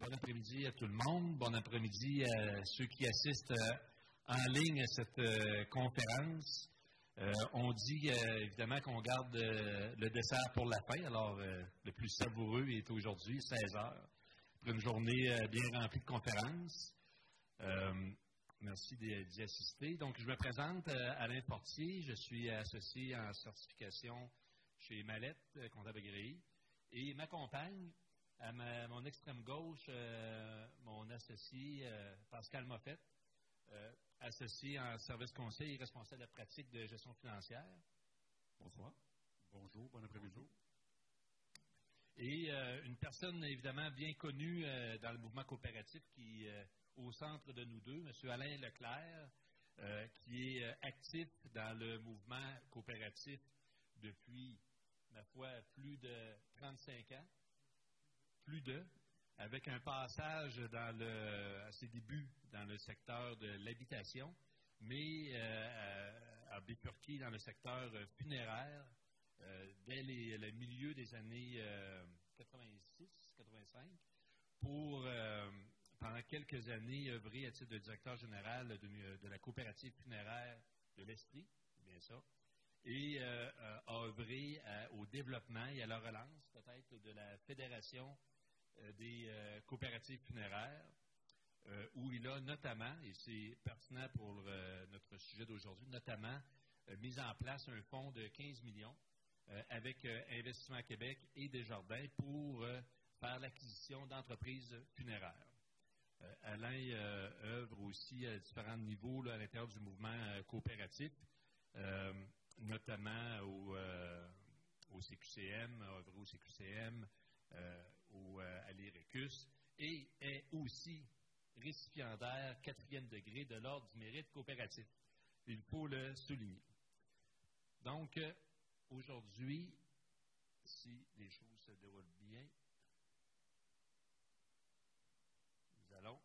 Bon après-midi à tout le monde. Bon après-midi à ceux qui assistent euh, en ligne à cette euh, conférence. Euh, on dit évidemment qu'on garde le dessert pour la fin. Alors, le plus savoureux est aujourd'hui, 16 heures, pour une journée bien remplie de conférences. merci d'y assister. Donc, je me présente, Alain Portier. Je suis associé en certification chez Mallette, comptable agréé. Et m'accompagne à mon extrême gauche, euh, mon associé euh, Pascal Moffett, euh, associé en service conseil et responsable de la pratique de gestion financière. Bonsoir. Bonjour, bon après-midi. Et une personne évidemment bien connue dans le mouvement coopératif qui est au centre de nous deux, M. Alain Leclerc, qui est actif dans le mouvement coopératif depuis, ma foi, plus de 35 ans plus d'eux, avec un passage à ses débuts dans le secteur de l'habitation, mais euh, à bifurqué dans le secteur funéraire euh, dès le milieu des années 86-85 euh, pour, pendant quelques années, œuvrer à titre de directeur général de, la coopérative funéraire de l'Estrie, bien ça, et a œuvré au développement et à la relance, peut-être, de la Fédération euh, des euh, coopératives funéraires, euh, où il a notamment, et c'est pertinent pour notre sujet d'aujourd'hui, notamment mis en place un fonds de 15 millions avec Investissement Québec et Desjardins pour faire l'acquisition d'entreprises funéraires. Alain œuvre aussi à différents niveaux à l'intérieur du mouvement coopératif, notamment au, au CQCM, œuvre au CQCM, euh, à l'IRECUS et est aussi récipiendaire quatrième degré de l'Ordre du mérite coopératif. Il faut le souligner. Donc, euh, aujourd'hui, si les choses se déroulent bien, nous allons.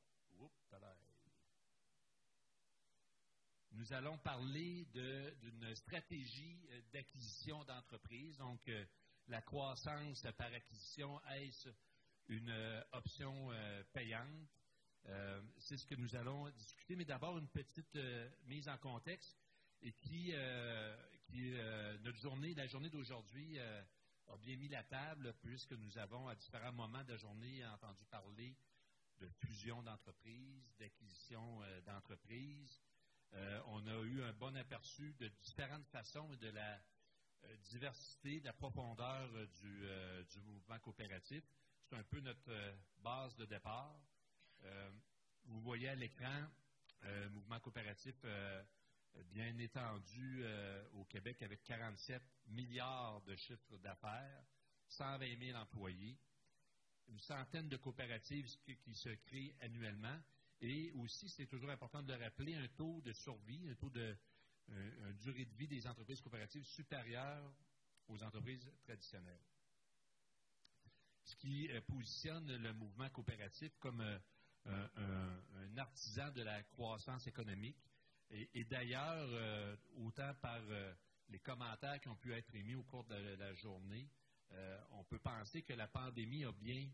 nous allons parler d'une stratégie euh, d'acquisition d'entreprise. Donc, la croissance par acquisition, est-ce une euh, option euh, payante? Euh, c'est ce que nous allons discuter, mais d'abord une petite mise en contexte et qui, notre journée, la journée d'aujourd'hui a bien mis la table puisque nous avons à différents moments de la journée entendu parler de fusion d'entreprises, d'acquisition d'entreprises. on a eu un bon aperçu de différentes façons de la diversité, de la profondeur euh, euh, du, mouvement coopératif. C'est un peu notre base de départ. vous voyez à l'écran un mouvement coopératif bien étendu au Québec avec 47 milliards de chiffres d'affaires, 120 000 employés, une centaine de coopératives qui, se créent annuellement et aussi, c'est toujours important de le rappeler, un taux de survie, un taux de une durée de vie des entreprises coopératives supérieure aux entreprises traditionnelles. Ce qui euh, positionne le mouvement coopératif comme euh, un, artisan de la croissance économique. Et, d'ailleurs, euh, autant par les commentaires qui ont pu être émis au cours de la, journée, on peut penser que la pandémie a bien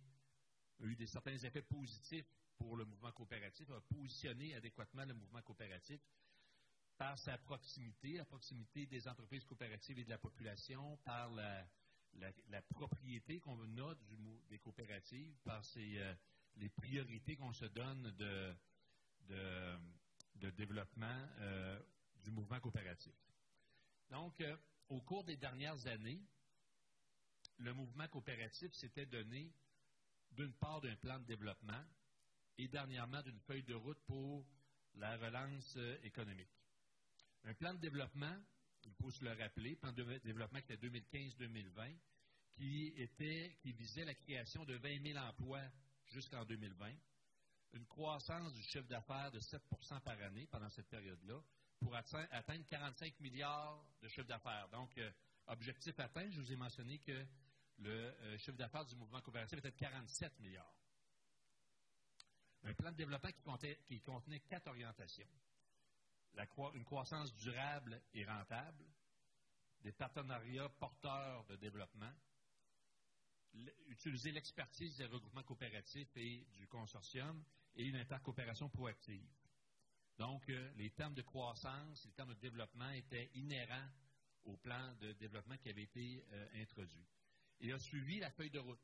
eu des, certains effets positifs pour le mouvement coopératif, a positionné adéquatement le mouvement coopératif par sa proximité, la proximité des entreprises coopératives et de la population, par la, propriété qu'on a des coopératives, par euh, les priorités qu'on se donne de, développement euh, du mouvement coopératif. Donc, euh, au cours des dernières années, le mouvement coopératif s'était donné d'une part d'un plan de développement et dernièrement d'une feuille de route pour la relance économique. Un plan de développement, il faut se le rappeler, plan de développement qui était 2015-2020, qui, visait la création de 20 000 emplois jusqu'en 2020, une croissance du chiffre d'affaires de 7% par année pendant cette période-là, pour atteindre 45 milliards de chiffre d'affaires. Donc, euh, objectif atteint, je vous ai mentionné que le euh, chiffre d'affaires du mouvement coopératif était de 47 milliards. Un plan de développement qui contenait quatre orientations une croissance durable et rentable, des partenariats porteurs de développement, utiliser l'expertise des regroupements coopératifs et du consortium et une intercoopération proactive. Donc, euh, les termes de croissance, les termes de développement étaient inhérents au plan de développement qui avait été euh, introduit. Il a suivi la feuille de route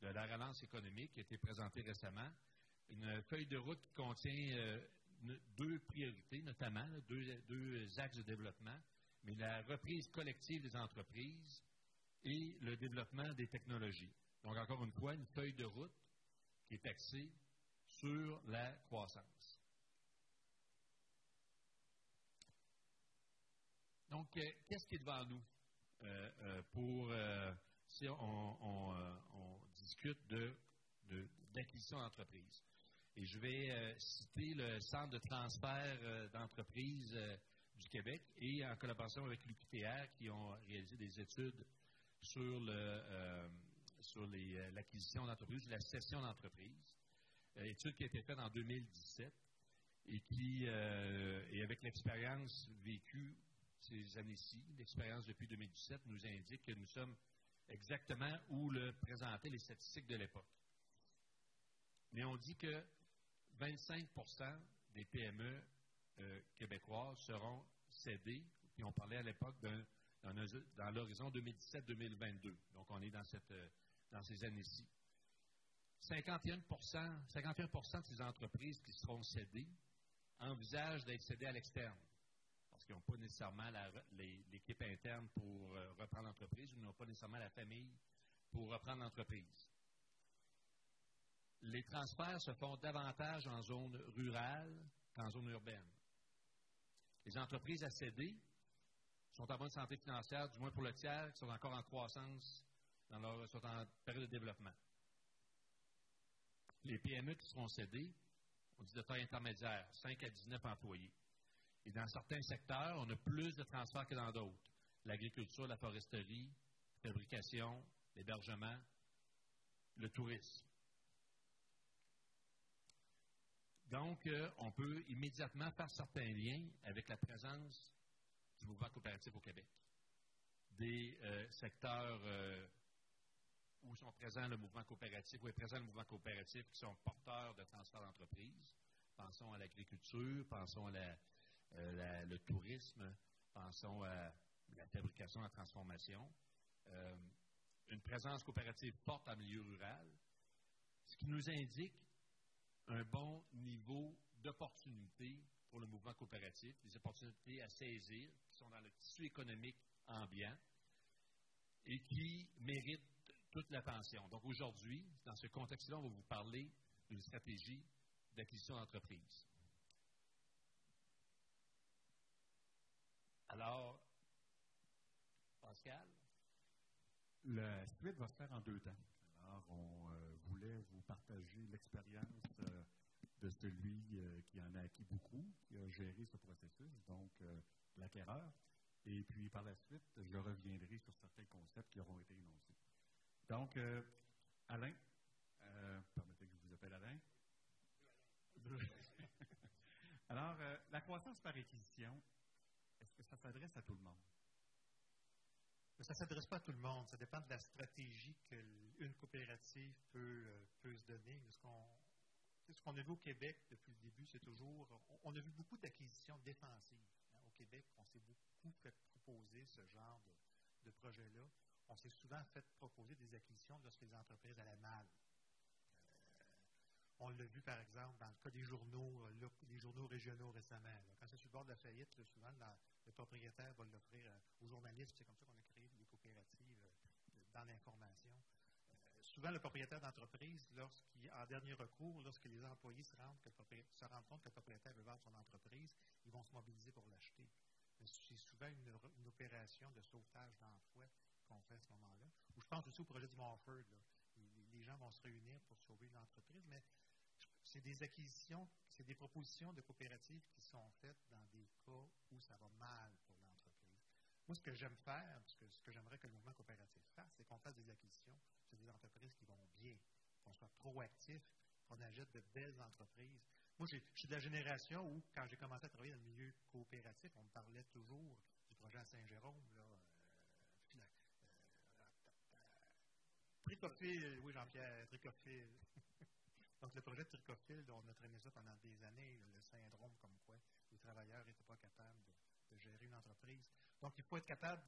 de la relance économique qui a été présentée récemment, une feuille de route qui contient euh, deux priorités, notamment deux, axes de développement, mais la reprise collective des entreprises et le développement des technologies. Donc, encore une fois, une feuille de route qui est axée sur la croissance. Donc, euh, qu'est-ce qui est devant nous? Euh, pour, si on, discute d'acquisition de, d'entreprise? Et je vais euh, citer le Centre de transfert euh, d'entreprise euh, du Québec et en collaboration avec l'UQTR qui ont réalisé des études sur l'acquisition d'entreprise, la cession d'entreprise. étude qui a été faite en 2017 et qui, et avec l'expérience vécue ces années-ci, l'expérience depuis 2017 nous indique que nous sommes exactement où le présentaient les statistiques de l'époque. Mais on dit que 25% des PME euh, québécoises seront cédées, puis on parlait à l'époque dans, l'horizon 2017-2022. Donc, on est dans, cette, euh, dans ces années-ci. 51, 51 de ces entreprises qui seront cédées envisagent d'être cédées à l'externe, parce qu'ils n'ont pas nécessairement l'équipe interne pour euh, reprendre l'entreprise ou n'ont pas nécessairement la famille pour reprendre l'entreprise les transferts se font davantage en zone rurale qu'en zone urbaine. Les entreprises à céder sont en bonne santé financière, du moins pour le tiers, qui sont encore en croissance, dans leur, sont en période de développement. Les PME qui seront cédées, on dit de taille intermédiaire, 5 à 19 employés. Et dans certains secteurs, on a plus de transferts que dans d'autres. L'agriculture, la foresterie, la fabrication, l'hébergement, le tourisme. Donc, euh, on peut immédiatement faire certains liens avec la présence du mouvement coopératif au Québec. Des euh, secteurs euh, où sont présents le mouvement coopératif, où est présent le mouvement coopératif qui sont porteurs de transfert d'entreprise. Pensons à l'agriculture, pensons à le tourisme, pensons à la fabrication, la transformation. une présence coopérative forte en milieu rural, ce qui nous indique un bon niveau d'opportunités pour le mouvement coopératif, des opportunités à saisir qui sont dans le tissu économique ambiant et qui méritent toute l'attention. Donc aujourd'hui, dans ce contexte-là, on va vous parler d'une stratégie d'acquisition d'entreprise. Alors, Pascal? La suite va se faire en deux temps. Alors, on euh, voulait vous partager l'expérience euh, de celui euh, qui en a acquis beaucoup, qui a géré ce processus, donc l'acquéreur. Et puis, par la suite, je reviendrai sur certains concepts qui auront été énoncés. Donc, Alain, permettez que je vous appelle Alain. Alors, la croissance par acquisition, est-ce que ça s'adresse à tout le monde? Ça ne s'adresse pas à tout le monde. Ça dépend de la stratégie qu'une coopérative euh, peut, se donner. Ce qu'on a vu au Québec depuis le début, c'est toujours. On, a vu beaucoup d'acquisitions défensives. Hein. Au Québec, on s'est beaucoup fait proposer ce genre de, projet-là. On s'est souvent fait proposer des acquisitions lorsque les entreprises allaient mal. Euh, on l'a vu, par exemple, dans le cas des journaux, euh, les journaux régionaux récemment. Quand c'est sur le bord de la faillite, souvent, le propriétaire va l'offrir aux journalistes. C'est comme ça qu'on dans. Euh, souvent, le propriétaire d'entreprise, en dernier recours, lorsque les employés se rendent, compte que le propriétaire veut vendre son entreprise, ils vont se mobiliser pour l'acheter. C'est souvent une, opération de sauvetage d'emploi qu'on fait à ce moment-là. Ou je pense aussi au projet du Morford. Les, gens vont se réunir pour sauver une entreprise, mais c'est des acquisitions, c'est des propositions de coopératives qui sont faites dans des cas où ça va mal moi, ce que j'aime faire, ce que, j'aimerais que le mouvement coopératif fasse, c'est qu'on fasse des acquisitions sur des entreprises qui vont bien, qu'on soit proactif, qu'on achète de belles entreprises. Moi, je suis de la génération où, quand j'ai commencé à travailler dans le milieu coopératif, on me parlait toujours du projet à Saint-Jérôme, là, euh, Tricophile, oui, Jean-Pierre, tricophile. Donc, le projet de tricophile, on a traîné ça pendant des années, le syndrome comme quoi les travailleurs n'étaient pas capables de, gérer une entreprise. Donc, il faut être capable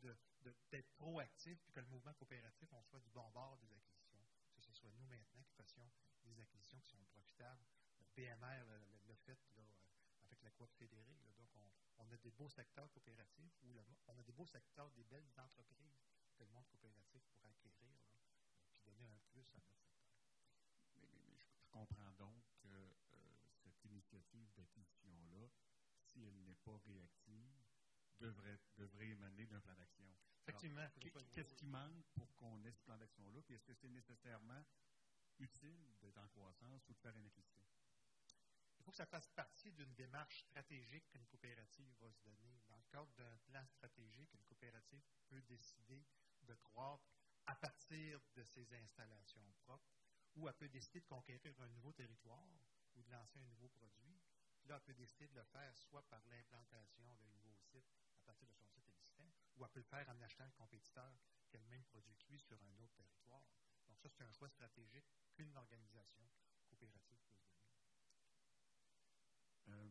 d'être proactif, puis que le mouvement coopératif, on soit du bon bord des acquisitions. Que ce soit nous maintenant qui fassions des acquisitions qui sont profitables. Le BMR le, fait là, avec la coop fédérée. donc, on, a des beaux secteurs coopératifs, où on a des beaux secteurs, des belles entreprises que le monde coopératif pourrait acquérir, puis donner un plus à notre secteur. Mais, je comprends donc que euh, cette initiative d'acquisition-là, si elle n'est pas réactive, devrait, devrait émaner d'un plan d'action. Effectivement. Qu'est-ce qui manque pour qu'on ait ce plan d'action-là? Puis est-ce que c'est nécessairement utile d'être en croissance ou de faire une acquisition? Il faut que ça fasse partie d'une démarche stratégique qu'une coopérative va se donner. Dans le cadre d'un plan stratégique, une coopérative peut décider de croître à partir de ses installations propres, ou elle peut décider de conquérir un nouveau territoire ou de lancer un nouveau produit. Là, elle peut décider de le faire soit par l'implantation d'un nouveau site à partir de son site existant, ou elle peut le faire en achetant le compétiteur qui a le même produit lui sur un autre territoire. Donc ça, c'est un choix stratégique qu'une organisation coopérative peut se donner. Euh,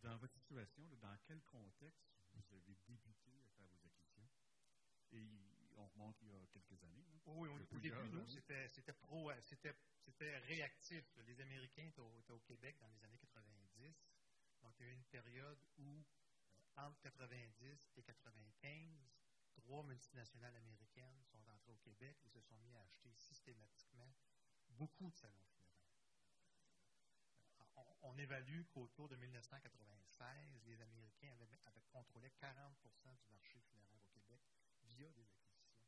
dans votre situation, dans quel contexte vous avez débuté à faire vos acquisitions? Et on remonte il y a quelques années. Oui, au, début, nous, c'était pro, c'était réactif. Les Américains étaient au, Québec dans les années 90. Il y a eu une période où, euh, entre 90 et 95, trois multinationales américaines sont entrées au Québec et se sont mis à acheter systématiquement beaucoup de salons funéraires. Euh, on, évalue qu'autour de 1996, les Américains avaient, contrôlé 40% du marché funéraire au Québec via des acquisitions.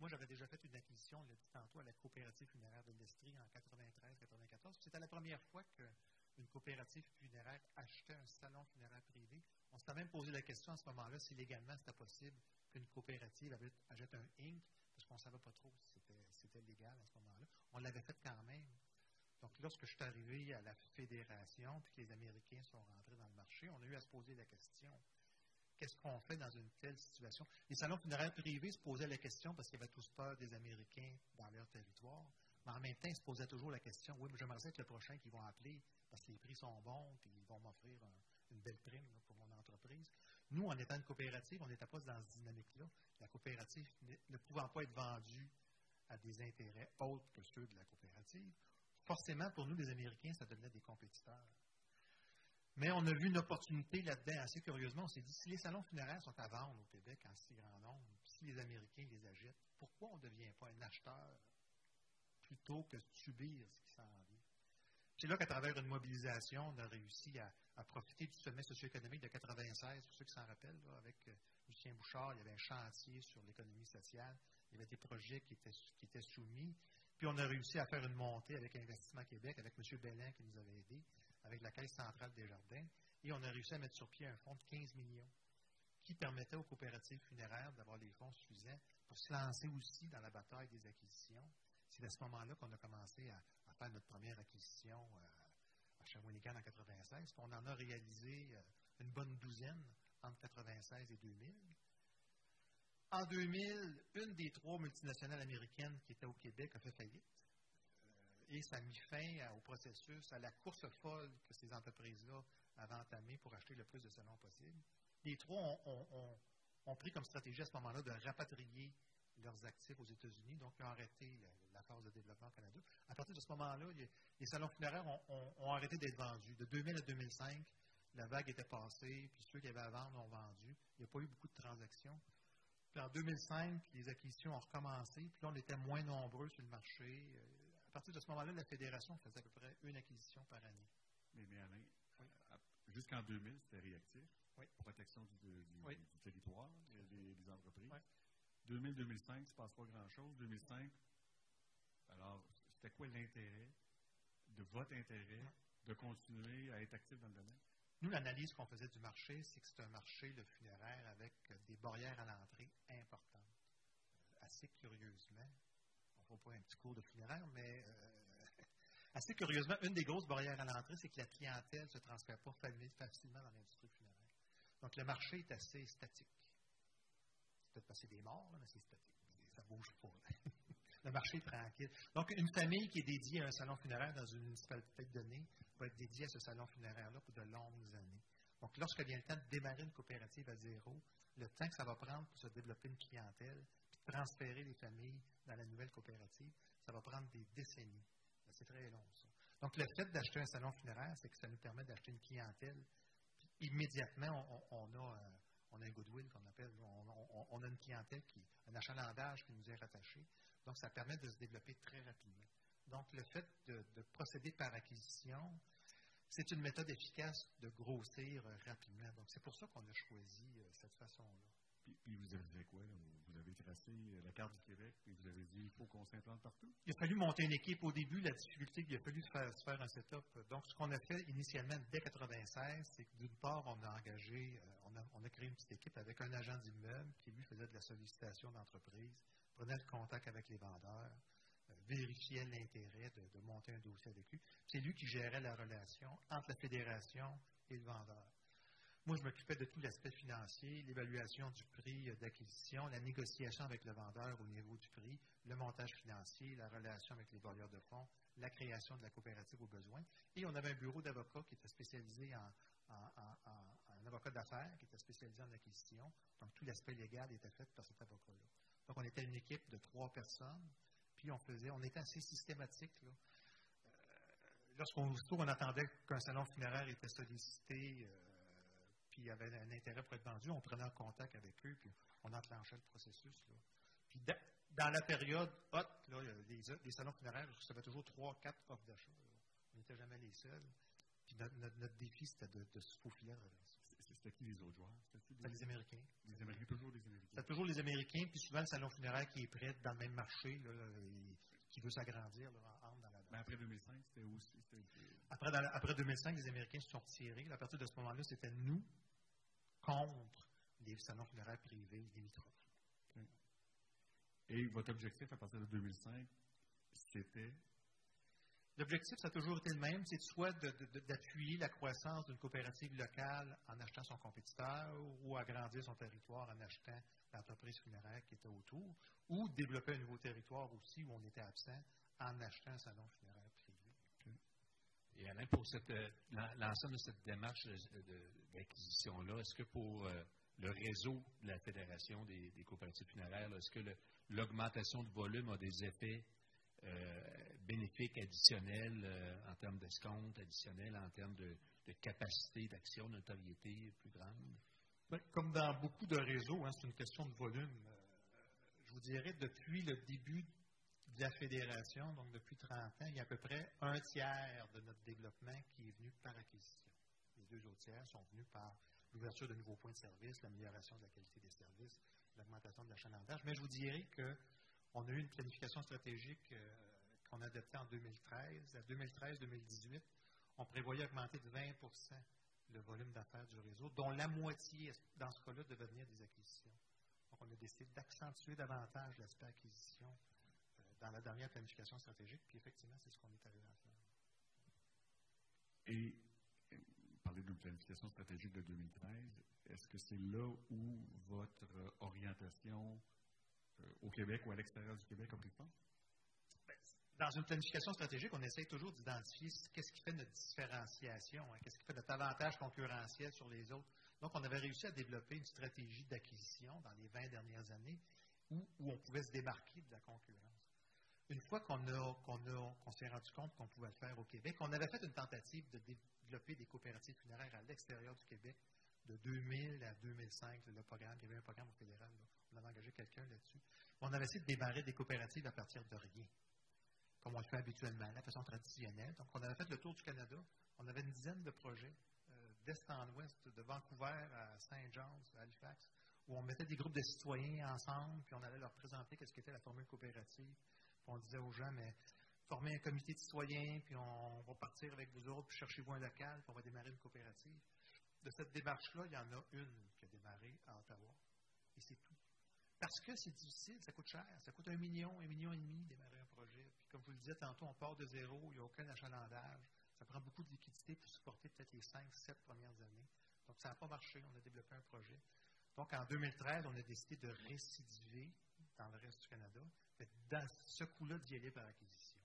Moi, j'avais déjà fait une acquisition, on l'a dit tantôt, à la coopérative funéraire de l'Estrie en 93-94. C'était la première fois qu'une coopérative funéraire achetait un salon funéraire privé. On s'est même posé la question à ce moment-là si légalement c'était possible qu'une coopérative achète un Inc., parce qu'on ne savait pas trop si c'était légal à ce moment-là. On l'avait fait quand même. Donc, lorsque je suis arrivé à la fédération, puis que les Américains sont rentrés dans le marché, on a eu à se poser la question qu'est-ce qu'on fait dans une telle situation? Les salons funéraires privés se posaient la question parce qu'ils avaient tous peur des Américains dans leur territoire. Mais en même temps, ils se posaient toujours la question, oui, mais j'aimerais être le prochain qu'ils vont appeler parce que les prix sont bons et ils vont m'offrir une belle prime pour mon entreprise. Nous, en étant une coopérative, on n'était pas dans cette dynamique-là. La coopérative ne pouvant pas être vendue à des intérêts autres que ceux de la coopérative, forcément, pour nous, les Américains, ça devenait des compétiteurs. Mais on a vu une opportunité là-dedans assez curieusement. On s'est dit, si les salons funéraires sont à vendre au Québec en si grand nombre, si les Américains les achètent, pourquoi on ne devient pas un acheteur plutôt que subir ce qui s'en vient? C'est là qu'à travers une mobilisation, on a réussi à, profiter du sommet socio-économique de 96, pour ceux qui s'en rappellent, avec euh, Lucien Bouchard, il y avait un chantier sur l'économie sociale, il y avait des projets qui étaient, qui étaient soumis, puis on a réussi à faire une montée avec Investissement Québec, avec M. Bellin qui nous avait aidés avec la Caisse centrale des jardins, et on a réussi à mettre sur pied un fonds de 15 millions qui permettait aux coopératives funéraires d'avoir les fonds suffisants pour se lancer aussi dans la bataille des acquisitions. C'est à ce moment-là qu'on a commencé à, faire notre première acquisition euh, à Shawinigan en 96. On en a réalisé euh, une bonne douzaine entre 96 et 2000. En 2000, une des trois multinationales américaines qui étaient au Québec a fait faillite et ça a mis fin au processus, à la course folle que ces entreprises-là avaient entamée pour acheter le plus de salons possible. Les trois ont, pris comme stratégie à ce moment-là de rapatrier leurs actifs aux États-Unis, donc ils ont arrêté la, phase de développement au Canada. À partir de ce moment-là, les salons funéraires ont, arrêté d'être vendus. De 2000 à 2005, la vague était passée, puis ceux qui avaient à vendre ont vendu. Il n'y a pas eu beaucoup de transactions. Puis en 2005, les acquisitions ont recommencé, puis là, on était moins nombreux sur le marché. Euh, à partir de ce moment-là, la fédération faisait à peu près une acquisition par année. Mais, mais Alain, jusqu'en 2000, c'était réactif. Oui. Protection du, territoire, des, entreprises. 2000-2005, il ne se passe pas grand-chose. 2005, alors, c'était quoi l'intérêt, de votre intérêt, de continuer à être actif dans le domaine? Nous, l'analyse qu'on faisait du marché, c'est que c'est un marché, le funéraire, avec des barrières à l'entrée importantes. assez curieusement, pas un petit cours de funéraire, mais euh, assez curieusement, une des grosses barrières à l'entrée, c'est que la clientèle ne se transfère pas facilement dans l'industrie funéraire. Donc, le marché est assez statique. Peut-être passer des morts, mais c'est. Ça bouge pas. le marché est tranquille. Donc, une famille qui est dédiée à un salon funéraire dans une municipalité donnée va être dédiée à ce salon funéraire-là pour de longues années. Donc, lorsque vient le temps de démarrer une coopérative à zéro, le temps que ça va prendre pour se développer une clientèle, puis transférer les familles dans la nouvelle coopérative, ça va prendre des décennies. C'est très long, ça. Donc, le fait d'acheter un salon funéraire, c'est que ça nous permet d'acheter une clientèle. Immédiatement, on, a, on a un goodwill qu'on appelle. On, a une clientèle, qui, un achalandage qui nous est rattaché. Donc, ça permet de se développer très rapidement. Donc, le fait de, procéder par acquisition, c'est une méthode efficace de grossir euh, rapidement. Donc, c'est pour ça qu'on a choisi euh, cette façon-là. Puis, vous avez fait quoi? Vous avez tracé euh, la carte du Québec et vous avez dit il faut qu'on s'implante partout? Il a fallu monter une équipe au début. La difficulté, il a fallu se faire, faire un setup. Donc, ce qu'on a fait initialement dès 1996, c'est que d'une part, on a engagé, on a, créé une petite équipe avec un agent d'immeuble qui, lui, faisait de la sollicitation d'entreprise, prenait le contact avec les vendeurs, euh, vérifiait l'intérêt de, monter un dossier avec lui. C'est lui qui gérait la relation entre la fédération et le vendeur. Moi, je m'occupais de tout l'aspect financier, l'évaluation du prix d'acquisition, la négociation avec le vendeur au niveau du prix, le montage financier, la relation avec les bailleurs de fonds, la création de la coopérative aux besoins. Et on avait un bureau d'avocats qui était spécialisé en, un avocat d'affaires, qui était spécialisé en acquisition. Donc, tout l'aspect légal était fait par cet avocat-là. Donc, on était une équipe de trois personnes, puis on faisait, on était assez systématique. Là. Euh, lorsqu'on on attendait qu'un salon funéraire était sollicité, euh, il y avait un intérêt pour être vendu, on prenait en contact avec eux, puis on enclenchait le processus. Puis dans la période haute, les, salons funéraires recevaient toujours trois, quatre offres d'achat. On n'était jamais les seuls. Puis notre, défi, c'était de, se faufiler C'était qui les autres joueurs? C'était les Américains. Les Américains, toujours les Américains. C'était toujours les Américains, puis souvent le salon funéraire qui est prêt dans le même marché, qui veut s'agrandir, entre dans la Mais après 2005, c'était aussi. Après, après 2005, les Américains se sont retirés. À partir de ce moment-là, c'était nous contre les salons funéraires privés limitrophes. Et votre objectif à partir de 2005, c'était L'objectif, ça a toujours été le même, c'est soit d'appuyer la croissance d'une coopérative locale en achetant son compétiteur ou agrandir son territoire en achetant l'entreprise funéraire qui était autour, ou développer un nouveau territoire aussi où on était absent en achetant un salon funéraire privé. Et Alain, pour euh, l'ensemble de cette démarche d'acquisition-là, est-ce que pour euh, le réseau de la Fédération des, coopératives funéraires, est-ce que l'augmentation de volume a des effets euh, bénéfiques additionnels en termes d'escompte, additionnels en termes de, capacité d'action, notoriété plus grande? Ben, comme dans beaucoup de réseaux, hein, c'est une question de volume. je vous dirais, depuis le début de la fédération, donc depuis 30 ans, il y a à peu près un tiers de notre développement qui est venu par acquisition. Les deux autres tiers sont venus par l'ouverture de nouveaux points de service, l'amélioration de la qualité des services, l'augmentation de l'achalandage. Mais je vous dirais qu'on a eu une planification stratégique euh, qu'on a adoptée en 2013. À 2013-2018, on prévoyait augmenter de 20% le volume d'affaires du réseau, dont la moitié, dans ce cas-là, devait venir des acquisitions. Donc, on a décidé d'accentuer davantage l'aspect acquisition dans la dernière planification stratégique, puis effectivement, c'est ce qu'on est arrivé à faire. Et euh, parler d'une planification stratégique de 2013, est-ce que c'est là où votre orientation euh, au Québec ou à l'extérieur du Québec a pris? Dans une planification stratégique, on essaie toujours d'identifier qu'est-ce qui fait notre différenciation, hein, qu'est-ce qui fait notre avantage concurrentiel sur les autres. Donc, on avait réussi à développer une stratégie d'acquisition dans les 20 dernières années où, où on pouvait se démarquer de la concurrence une fois qu'on s'est rendu compte qu'on pouvait le faire au Québec, on avait fait une tentative de développer des coopératives funéraires à l'extérieur du Québec de 2000 à 2005. Le programme, il y avait un programme au fédéral. On avait engagé quelqu'un là-dessus. On avait essayé de démarrer des coopératives à partir de rien, comme on le fait habituellement, la façon traditionnelle. Donc, on avait fait le tour du Canada. On avait une dizaine de projets euh, d'est en ouest, de Vancouver à Saint John's, à Halifax, où on mettait des groupes de citoyens ensemble, puis on allait leur présenter ce qu'était la formule coopérative on disait aux gens, mais formez un comité de citoyens, puis on va partir avec vous autres, puis cherchez-vous un local, puis on va démarrer une coopérative. De cette démarche-là, il y en a une qui a démarré à Ottawa. Et c'est tout. Parce que c'est difficile, ça coûte cher. Ça coûte un million, un million et demi démarrer projet. Puis comme vous le disais tantôt, on part de zéro, il n'y a aucun achalandage. Ça prend beaucoup de liquidité pour supporter peut-être les cinq, sept premières années. Donc ça n'a pas marché, on a développé un projet. Donc en 2013, on a décidé de récidiver dans le reste du Canada. Mais dans ce coup-là, d'y aller par acquisition.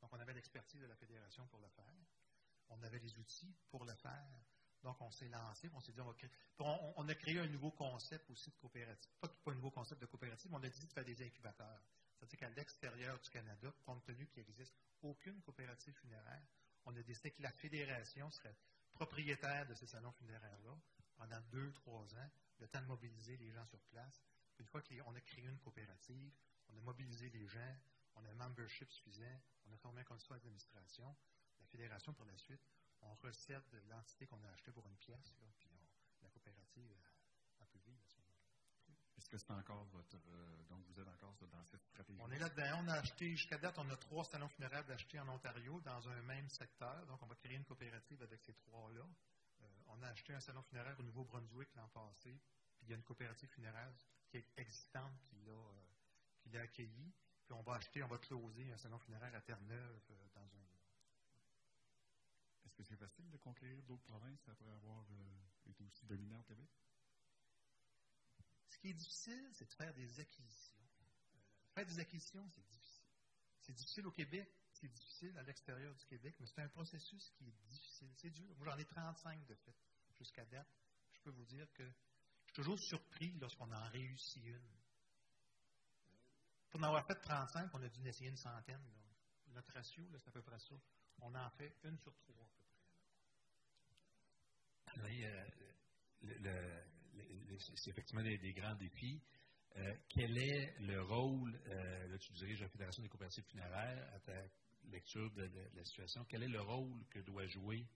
Donc, on avait l'expertise de la Fédération pour le faire. On avait les outils pour le faire. Donc, on s'est lancé, on s'est dit, on, va créer, on, a créé un nouveau concept aussi de coopérative. Pas, pas, un nouveau concept de coopérative, mais on a dit de faire des incubateurs. C'est-à-dire qu'à l'extérieur du Canada, compte tenu qu'il n'existe aucune coopérative funéraire, on a décidé que la fédération serait propriétaire de ces salons funéraires-là pendant deux, trois ans, le temps de mobiliser les gens sur place. Une fois qu'on a créé une coopérative, on a mobilisé les gens, on a un membership suffisant, on a formé un conseil d'administration, la fédération, pour la suite, on recède de l'entité qu'on a achetée pour une pièce, puis la coopérative a, a pu vivre à ce moment-là. Est-ce que c'est encore votre. Euh, donc, vous êtes encore dans cette stratégie? On est là-dedans. On a acheté, jusqu'à date, on a trois salons funéraires achetés en Ontario dans un même secteur. Donc, on va créer une coopérative avec ces trois-là. Euh, on a acheté un salon funéraire au Nouveau-Brunswick l'an passé. Puis, il y a une coopérative funéraire qui est existante qui l'a, euh, qui l'a accueilli. Puis, on va acheter, on va closer un salon funéraire à Terre-Neuve euh, dans un. Est-ce que c'est facile de conquérir d'autres provinces après avoir été aussi dominant au Québec? Ce qui est difficile, c'est de faire des acquisitions. Euh, faire des acquisitions, c'est difficile. C'est difficile au Québec, c'est difficile à l'extérieur du Québec, mais c'est un processus qui est difficile. C'est dur. Moi, j'en ai 35 de fait jusqu'à date. Je peux vous dire que je suis toujours surpris lorsqu'on en réussit une. Pour en avoir fait 35, on a dû en essayer une centaine. Notre ratio, c'est à peu près ça. On en fait une sur trois, à peu près. Euh, le, c'est effectivement des, des, grands défis. Euh, quel est le rôle, euh, là tu diriges la Fédération des coopératives funéraires, à ta lecture de, de, de, la situation, quel est le rôle que doit jouer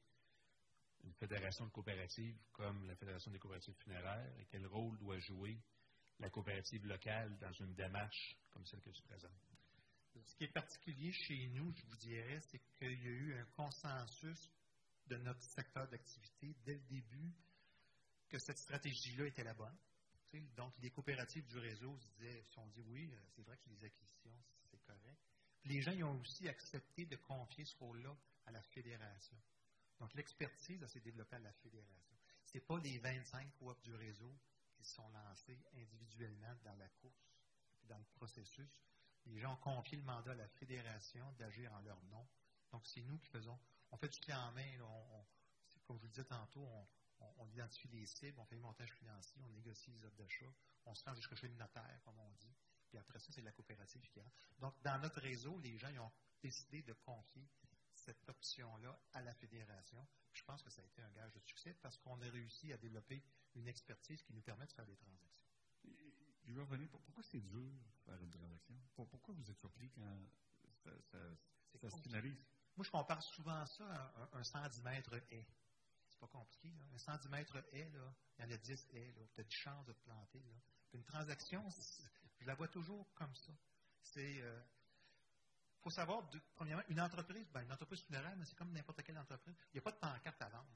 une fédération de coopératives comme la Fédération des coopératives funéraires et quel rôle doit jouer la coopérative locale dans une démarche comme celle que tu présentes? Ce qui est particulier chez nous, je vous dirais, c'est qu'il y a eu un consensus de notre secteur d'activité dès le début que cette stratégie-là était la bonne. donc, les coopératives du réseau se disaient, sont dit oui, c'est vrai que les acquisitions, c'est correct. Les gens ils ont aussi accepté de confier ce rôle-là à la fédération. Donc, l'expertise s'est développée à la fédération. Ce n'est pas les 25 coop du réseau qui se sont lancés individuellement dans la course, dans le processus. Les gens ont confié le mandat à la fédération d'agir en leur nom. Donc, c'est nous qui faisons. On fait du clé en main. Comme je vous le disais tantôt, on, on, on, identifie les cibles, on fait le montage financier, on négocie les offres d'achat, on se rend jusqu'à chez le notaire, comme on dit. Puis après ça, c'est la coopérative qui rentre. Donc, dans notre réseau, les gens ils ont décidé de confier cette option-là à la fédération. Puis je pense que ça a été un gage de succès parce qu'on a réussi à développer une expertise qui nous permet de faire des transactions. Je veux revenir. Pourquoi c'est dur de faire une transaction? Pourquoi vous êtes surpris quand ça, ça, ça se finalise? Moi, je compare souvent ça à un, un 110 mètres haie. Pas compliqué. Là. Un 110 mètres haie, là, il y en a 10 haies. Tu as 10 chances de te planter. Là. Une transaction, je la vois toujours comme ça. C'est. Euh, faut savoir, premièrement, une entreprise, ben, une entreprise funéraire, mais c'est comme n'importe quelle entreprise. Il n'y a pas de pancarte à vendre.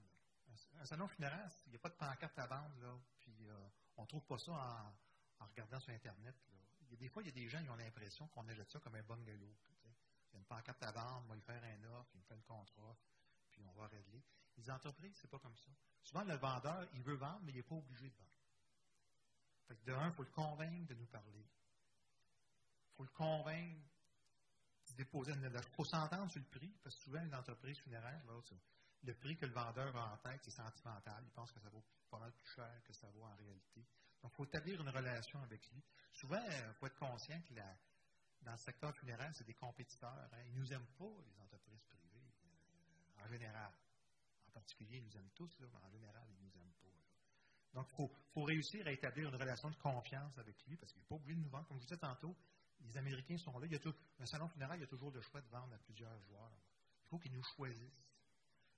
Un, un salon funéraire, il n'y a pas de pancarte à vendre. Là, puis euh, on ne trouve pas ça en, regardant sur Internet. Là. Des fois, il y a des gens qui ont l'impression qu'on achète ça comme un bungalow. Il y a une pancarte à vendre, on va lui faire un offre, il me fait une contre-offre, puis on va régler. Les entreprises, c'est pas comme ça. Souvent, le vendeur, il veut vendre, mais il n'est pas obligé de vendre. Fait que de un, il faut le convaincre de nous parler. Il faut le convaincre de déposer une Il faut s'entendre sur le prix, parce que souvent, une entreprise funéraire, là, le prix que le vendeur a en tête, c'est sentimental. Il pense que ça vaut pas mal plus cher que ça vaut en réalité. Donc, il faut établir une relation avec lui. Souvent, il faut être conscient que dans le secteur funéraire, c'est des compétiteurs. Hein. Ils ne nous aiment pas, les entreprises privées, euh, en général. Particulier, nous aiment tous, là, mais en général, ils ne nous aiment pas. Donc, il faut, réussir à établir une relation de confiance avec lui, parce qu'il n'est pas obligé de nous vendre. Comme je vous disais tantôt, les Américains sont là. Il y a un salon funéraire, il y a toujours le choix de vendre à plusieurs joueurs. Il faut qu'ils nous choisissent.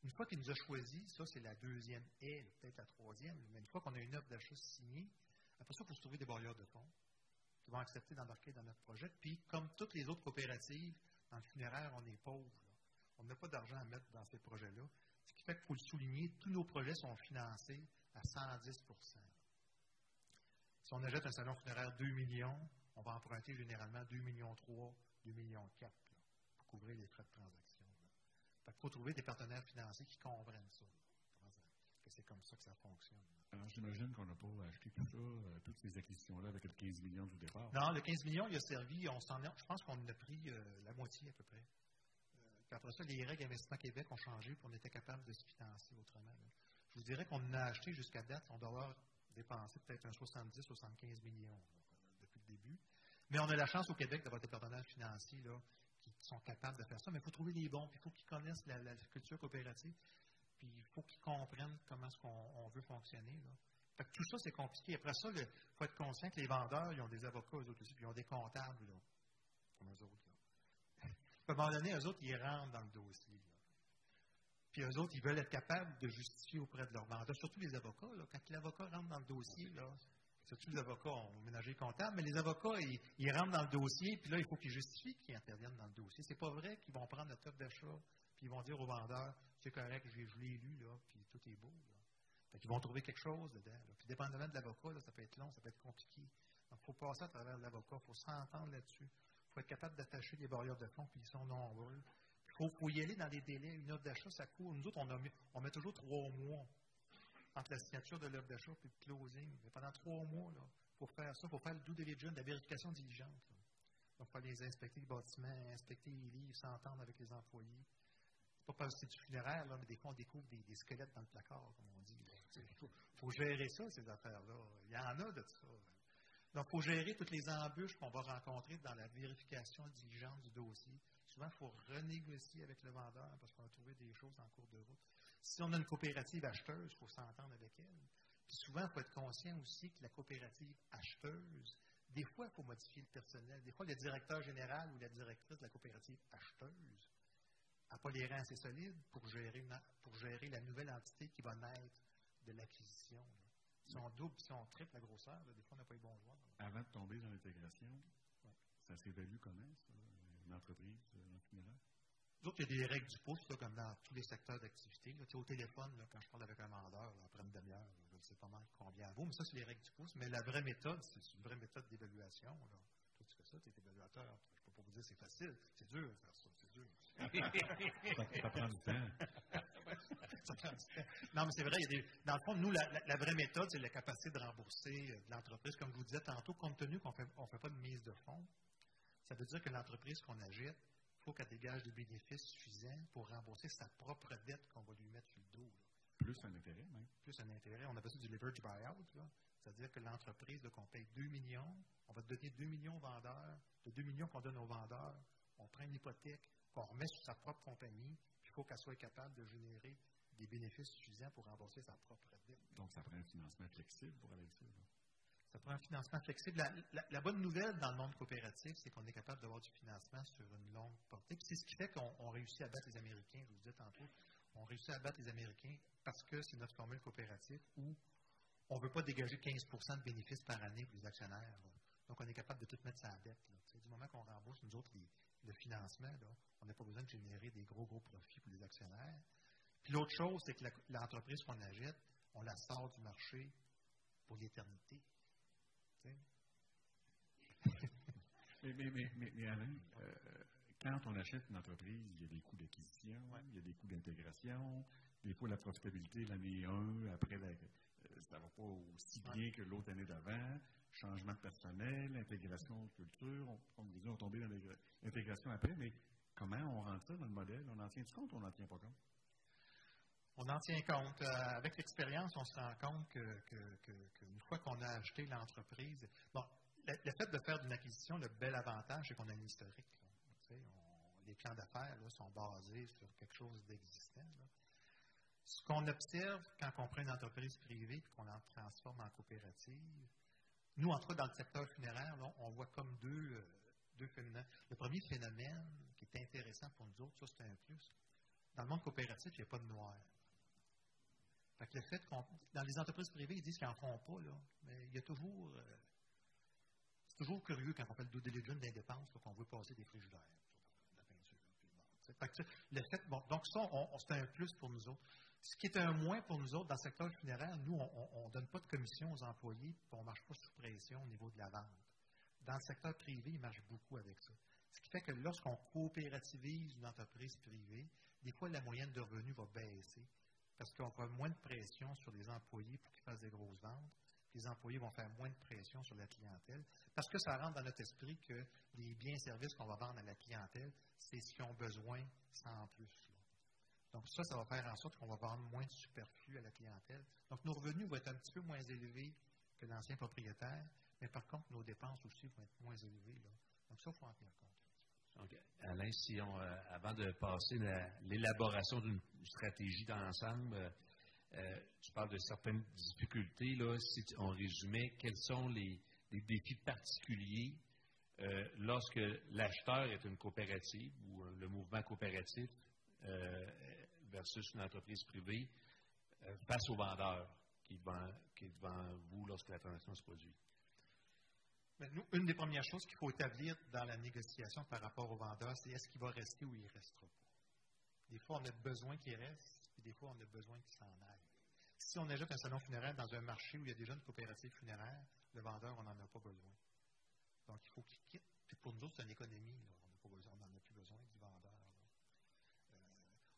Une fois qu'il nous a choisis, ça, c'est la deuxième haie, peut-être la troisième, mais une fois qu'on a une offre d'achat signée, après ça, il faut se trouver des bailleurs de fonds qui vont accepter d'embarquer dans notre projet. Puis, comme toutes les autres coopératives, dans le funéraire, on est pauvre. On n'a pas d'argent à mettre dans ces projets-là. Ce qui fait qu'il faut le souligner, tous nos projets sont financés à 110% Si on achète un salon funéraire 2 millions, on va emprunter généralement 2 millions 3, 2 millions 4 là, pour couvrir les frais de transaction. Il faut trouver des partenaires financiers qui comprennent ça. c'est comme ça que ça fonctionne. Alors, j'imagine qu'on n'a pas acheté tout ça, euh, toutes ces acquisitions-là avec le 15 millions du départ. Non, le 15 millions, il a servi, on s'en je pense qu'on en a pris euh, la moitié à peu près. Puis après ça, les règles d'Investissement Québec ont changé, puis on était capable de se financer autrement. Je vous dirais qu'on en a acheté jusqu'à date, on doit avoir dépensé peut-être un 70-75 millions depuis le début. Mais on a la chance au Québec d'avoir des partenaires financiers là, qui sont capables de faire ça, mais il faut trouver les bons, puis il faut qu'ils connaissent la, culture coopérative, puis il faut qu'ils comprennent comment est-ce qu'on on veut fonctionner. Tout ça, c'est compliqué. Après ça, il faut être conscient que les vendeurs, ils ont des avocats, eux aussi, puis ils ont des comptables, comme eux autres. À un moment donné, eux autres, ils rentrent dans le dossier. Là. Puis eux autres, ils veulent être capables de justifier auprès de leurs vendeurs, surtout les avocats. Là, quand l'avocat rentre dans le dossier, là, surtout les avocats ont ménagé comptable, mais les avocats, ils, rentrent dans le dossier, puis là, il faut qu'ils justifient qu'ils interviennent dans le dossier. C'est pas vrai qu'ils vont prendre notre offre d'achat, puis ils vont dire au vendeur, c'est correct, je, l'ai lu, là, puis tout est beau. Là. Fait vont trouver quelque chose dedans. Puis dépendamment de l'avocat, ça peut être long, ça peut être compliqué. Donc, il faut passer à travers l'avocat, il faut s'entendre là-dessus. Faut être capable d'attacher les barrières de fond, puis ils sont nombreux. Il faut, y aller dans des délais. Une offre d'achat, ça court. Nous autres, on, met toujours trois mois entre la signature de l'offre d'achat et le closing. Mais pendant trois mois, là, pour faire ça, faut faire le due diligence, la vérification diligente. Donc, il faut aller inspecter les bâtiments, inspecter les livres, s'entendre avec les employés. Pas parce que c'est du funéraire, là, mais des fois, on découvre des, squelettes dans le placard, comme on dit. Il faut, faut, gérer ça, ces affaires-là. Il y en a de ça. Donc, il faut gérer toutes les embûches qu'on va rencontrer dans la vérification diligente du dossier. Souvent, il faut renégocier avec le vendeur parce qu'on a trouvé des choses en cours de route. Si on a une coopérative acheteuse, il faut s'entendre avec elle. Puis souvent, il faut être conscient aussi que la coopérative acheteuse, des fois, il faut modifier le personnel. Des fois, le directeur général ou la directrice de la coopérative acheteuse n'a pas les reins assez solides pour gérer, pour gérer la nouvelle entité qui va naître de l'acquisition. Si on double, si on triple la grosseur, là, des fois, on n'a pas les bons joueurs. Avant de tomber dans l'intégration, ouais. ça s'évalue comment, ça, une entreprise en funéraire? D'autres, il y a des règles du pouce, là, comme dans tous les secteurs d'activité. Au téléphone, là, quand je parle avec un vendeur, après une demi-heure, je ne sais pas mal combien vaut, mais ça, c'est les règles du pouce. Mais la vraie méthode, c'est une vraie méthode d'évaluation. Toi, tu fais ça, tu es évaluateur. Je ne peux pas vous dire que c'est facile. C'est dur de faire ça. C'est dur. ça, ça, prend du temps. Non, mais c'est vrai. Il y a des, dans le fond, nous, la, la, la vraie méthode, c'est la capacité de rembourser de l'entreprise. Comme je vous disais tantôt, compte tenu qu'on fait, ne fait pas de mise de fonds, ça veut dire que l'entreprise qu'on agite, il faut qu'elle dégage des bénéfices suffisants pour rembourser sa propre dette qu'on va lui mettre sur le dos. Là. Plus un intérêt, même. Plus un intérêt. On appelle ça du leverage buyout. C'est-à-dire que l'entreprise, qu'on paye 2 millions, on va donner 2 millions aux vendeurs. De 2 millions qu'on donne aux vendeurs, on prend une hypothèque qu'on remet sur sa propre compagnie, puis il faut qu'elle soit capable de générer des bénéfices suffisants pour rembourser sa propre dette. Donc, ça prend un financement flexible pour aller ça. Ça prend un financement flexible. La, la, la, bonne nouvelle dans le monde coopératif, c'est qu'on est capable d'avoir du financement sur une longue portée. C'est ce qui fait qu'on réussit à battre les Américains. Je vous disais tantôt, on réussit à battre les Américains parce que c'est notre formule coopérative où on ne veut pas dégager 15% de bénéfices par année pour les actionnaires. Là. Donc, on est capable de tout mettre sa dette. Là. Du moment qu'on rembourse, nous autres, les, le financement, là, on n'a pas besoin de générer des gros, gros profits pour les actionnaires. Puis l'autre chose, c'est que l'entreprise qu'on achète, on la sort du marché pour l'éternité. mais, mais, mais, mais, Alain, euh, quand on achète une entreprise, il y a des coûts d'acquisition, ouais. il y a des coûts d'intégration, des fois la profitabilité l'année 1, après la, euh, ça ne va pas aussi bien ouais. que l'autre année d'avant, changement de personnel, intégration de culture, on, comme vous dites, on tombé dans l'intégration après, mais comment on rentre ça dans le modèle? On en tient compte ou on n'en tient pas compte? On en tient compte. Euh, avec l'expérience, on se rend compte qu'une fois qu'on a acheté l'entreprise, bon, le, fait de faire d'une acquisition, le bel avantage, c'est qu'on a une historique. Les plans d'affaires sont basés sur quelque chose d'existant. Ce qu'on observe quand on prend une entreprise privée et qu'on la transforme en coopérative, nous, en tout cas, dans le secteur funéraire, on voit comme deux, euh, deux phénomènes. Le premier phénomène qui est intéressant pour nous autres, ça c'est un plus. Dans le monde coopératif, il n'y a pas de noir. Le fait. Dans les entreprises privées, ils disent qu'ils n'en font pas, là. Mais il y a toujours. Euh, c'est toujours curieux quand on fait le due diligence des dépenses, qu'on veut passer des frigidaires, le fait, bon, donc, ça, on, c'est un plus pour nous autres. Ce qui est un moins pour nous autres, dans le secteur funéraire, nous, on ne donne pas de commission aux employés, puis on ne marche pas sous pression au niveau de la vente. Dans le secteur privé, il marche beaucoup avec ça. Ce qui fait que lorsqu'on coopérativise une entreprise privée, des fois, la moyenne de revenus va baisser parce qu'on va moins de pression sur les employés pour qu'ils fassent des grosses ventes. Les employés vont faire moins de pression sur la clientèle parce que ça rentre dans notre esprit que les biens et services qu'on va vendre à la clientèle, c'est ce qu'ils ont besoin sans plus. Donc ça, ça va faire en sorte qu'on va vendre moins de superflu à la clientèle. Donc nos revenus vont être un petit peu moins élevés que l'ancien propriétaire, mais par contre, nos dépenses aussi vont être moins élevées. Donc ça, il faut en tenir compte. Donc, Alain, si on, euh, avant de passer l'élaboration d'une stratégie d'ensemble, euh, euh, tu parles de certaines difficultés. Là, si on résumait, quels sont les, défis particuliers lorsque l'acheteur est une coopérative ou le mouvement coopératif versus une entreprise privée face au vendeur qui est devant vous lorsque la transaction se produit? Une des premières choses qu'il faut établir dans la négociation par rapport au vendeur, c'est est-ce qu'il va rester ou il ne restera pas. Des fois, on a besoin qu'il reste, et des fois, on a besoin qu'il s'en aille. Si on ajoute un salon funéraire dans un marché où il y a déjà une coopérative funéraire, le vendeur, on n'en a pas besoin. Donc, il faut qu'il quitte. Puis pour nous autres, c'est une économie. On n'en a plus besoin du vendeur. Euh,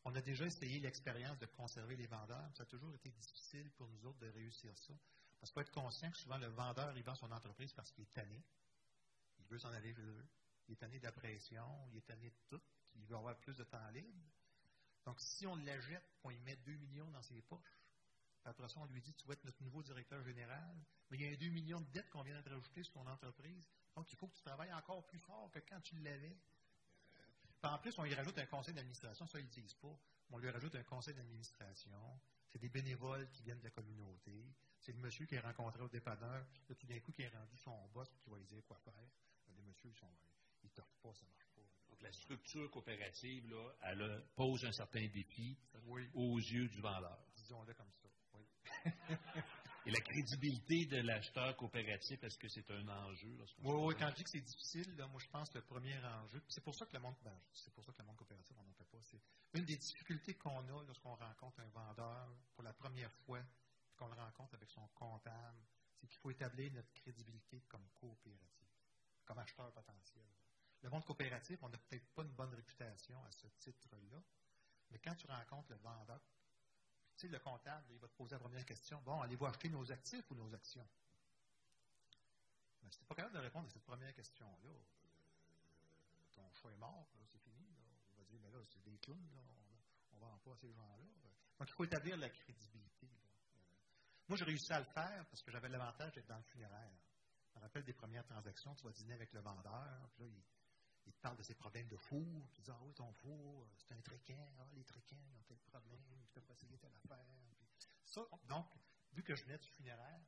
on a déjà essayé l'expérience de conserver les vendeurs. Ça a toujours été difficile pour nous autres de réussir ça. Parce qu'il faut être conscient que souvent le vendeur, il vend son entreprise parce qu'il est tanné. Il veut s'en aller chez Il est tanné de la pression, il est tanné de tout. Il veut avoir plus de temps libre. Donc, si on l'achète, on y met 2 millions dans ses poches, après ça, on lui dit Tu vas être notre nouveau directeur général, mais il y a 2 millions de dettes qu'on vient de rajouter sur ton entreprise. Donc, il faut que tu travailles encore plus fort que quand tu l'avais. en plus, on lui rajoute un conseil d'administration, ça, ils ne disent pas. On lui rajoute un conseil d'administration. C'est des bénévoles qui viennent de la communauté. C'est le monsieur qui est rencontré au dépanneur, là, tout d'un coup, qui est rendu son boss qui va lui dire quoi faire. Les messieurs, ils ne tortent pas, ça ne marche pas. Donc, la structure coopérative, là, elle pose un certain défi aux yeux du vendeur. Disons-le comme ça, oui. Et la crédibilité de l'acheteur coopératif, est-ce que c'est un enjeu? Oui, oui, quand je dis que c'est difficile, là, moi je pense que le premier enjeu, c'est pour ça que le monde, ben, c'est pour ça que le monde coopératif, on n'en fait pas. C'est une des difficultés qu'on a lorsqu'on rencontre un vendeur pour la première fois qu'on le rencontre avec son comptable, c'est qu'il faut établir notre crédibilité comme coopérative, comme acheteur potentiel. Le monde coopératif, on n'a peut-être pas une bonne réputation à ce titre-là, mais quand tu rencontres le vendeur, tu sais, le comptable, il va te poser la première question, bon, allez-vous acheter nos actifs ou nos actions? Mais si tu n'es pas capable de répondre à cette première question-là, euh, ton choix est mort, fini. Il va dire, là, c'est des clowns, on ne vend pas à ces gens-là. Donc, il faut établir la crédibilité. Moi, j'ai réussi à le faire parce que j'avais l'avantage d'être dans le funéraire. Je me rappelle des premières transactions, tu vas dîner avec le vendeur, puis là, il, te parle de ses problèmes de four. Tu dis, ah oui, ton four, euh, c'est un tréquin. Ah, les tréquins, ils ont tel problème, puis tu n'as pas essayé telle affaire. ça, donc, vu que je venais du funéraire,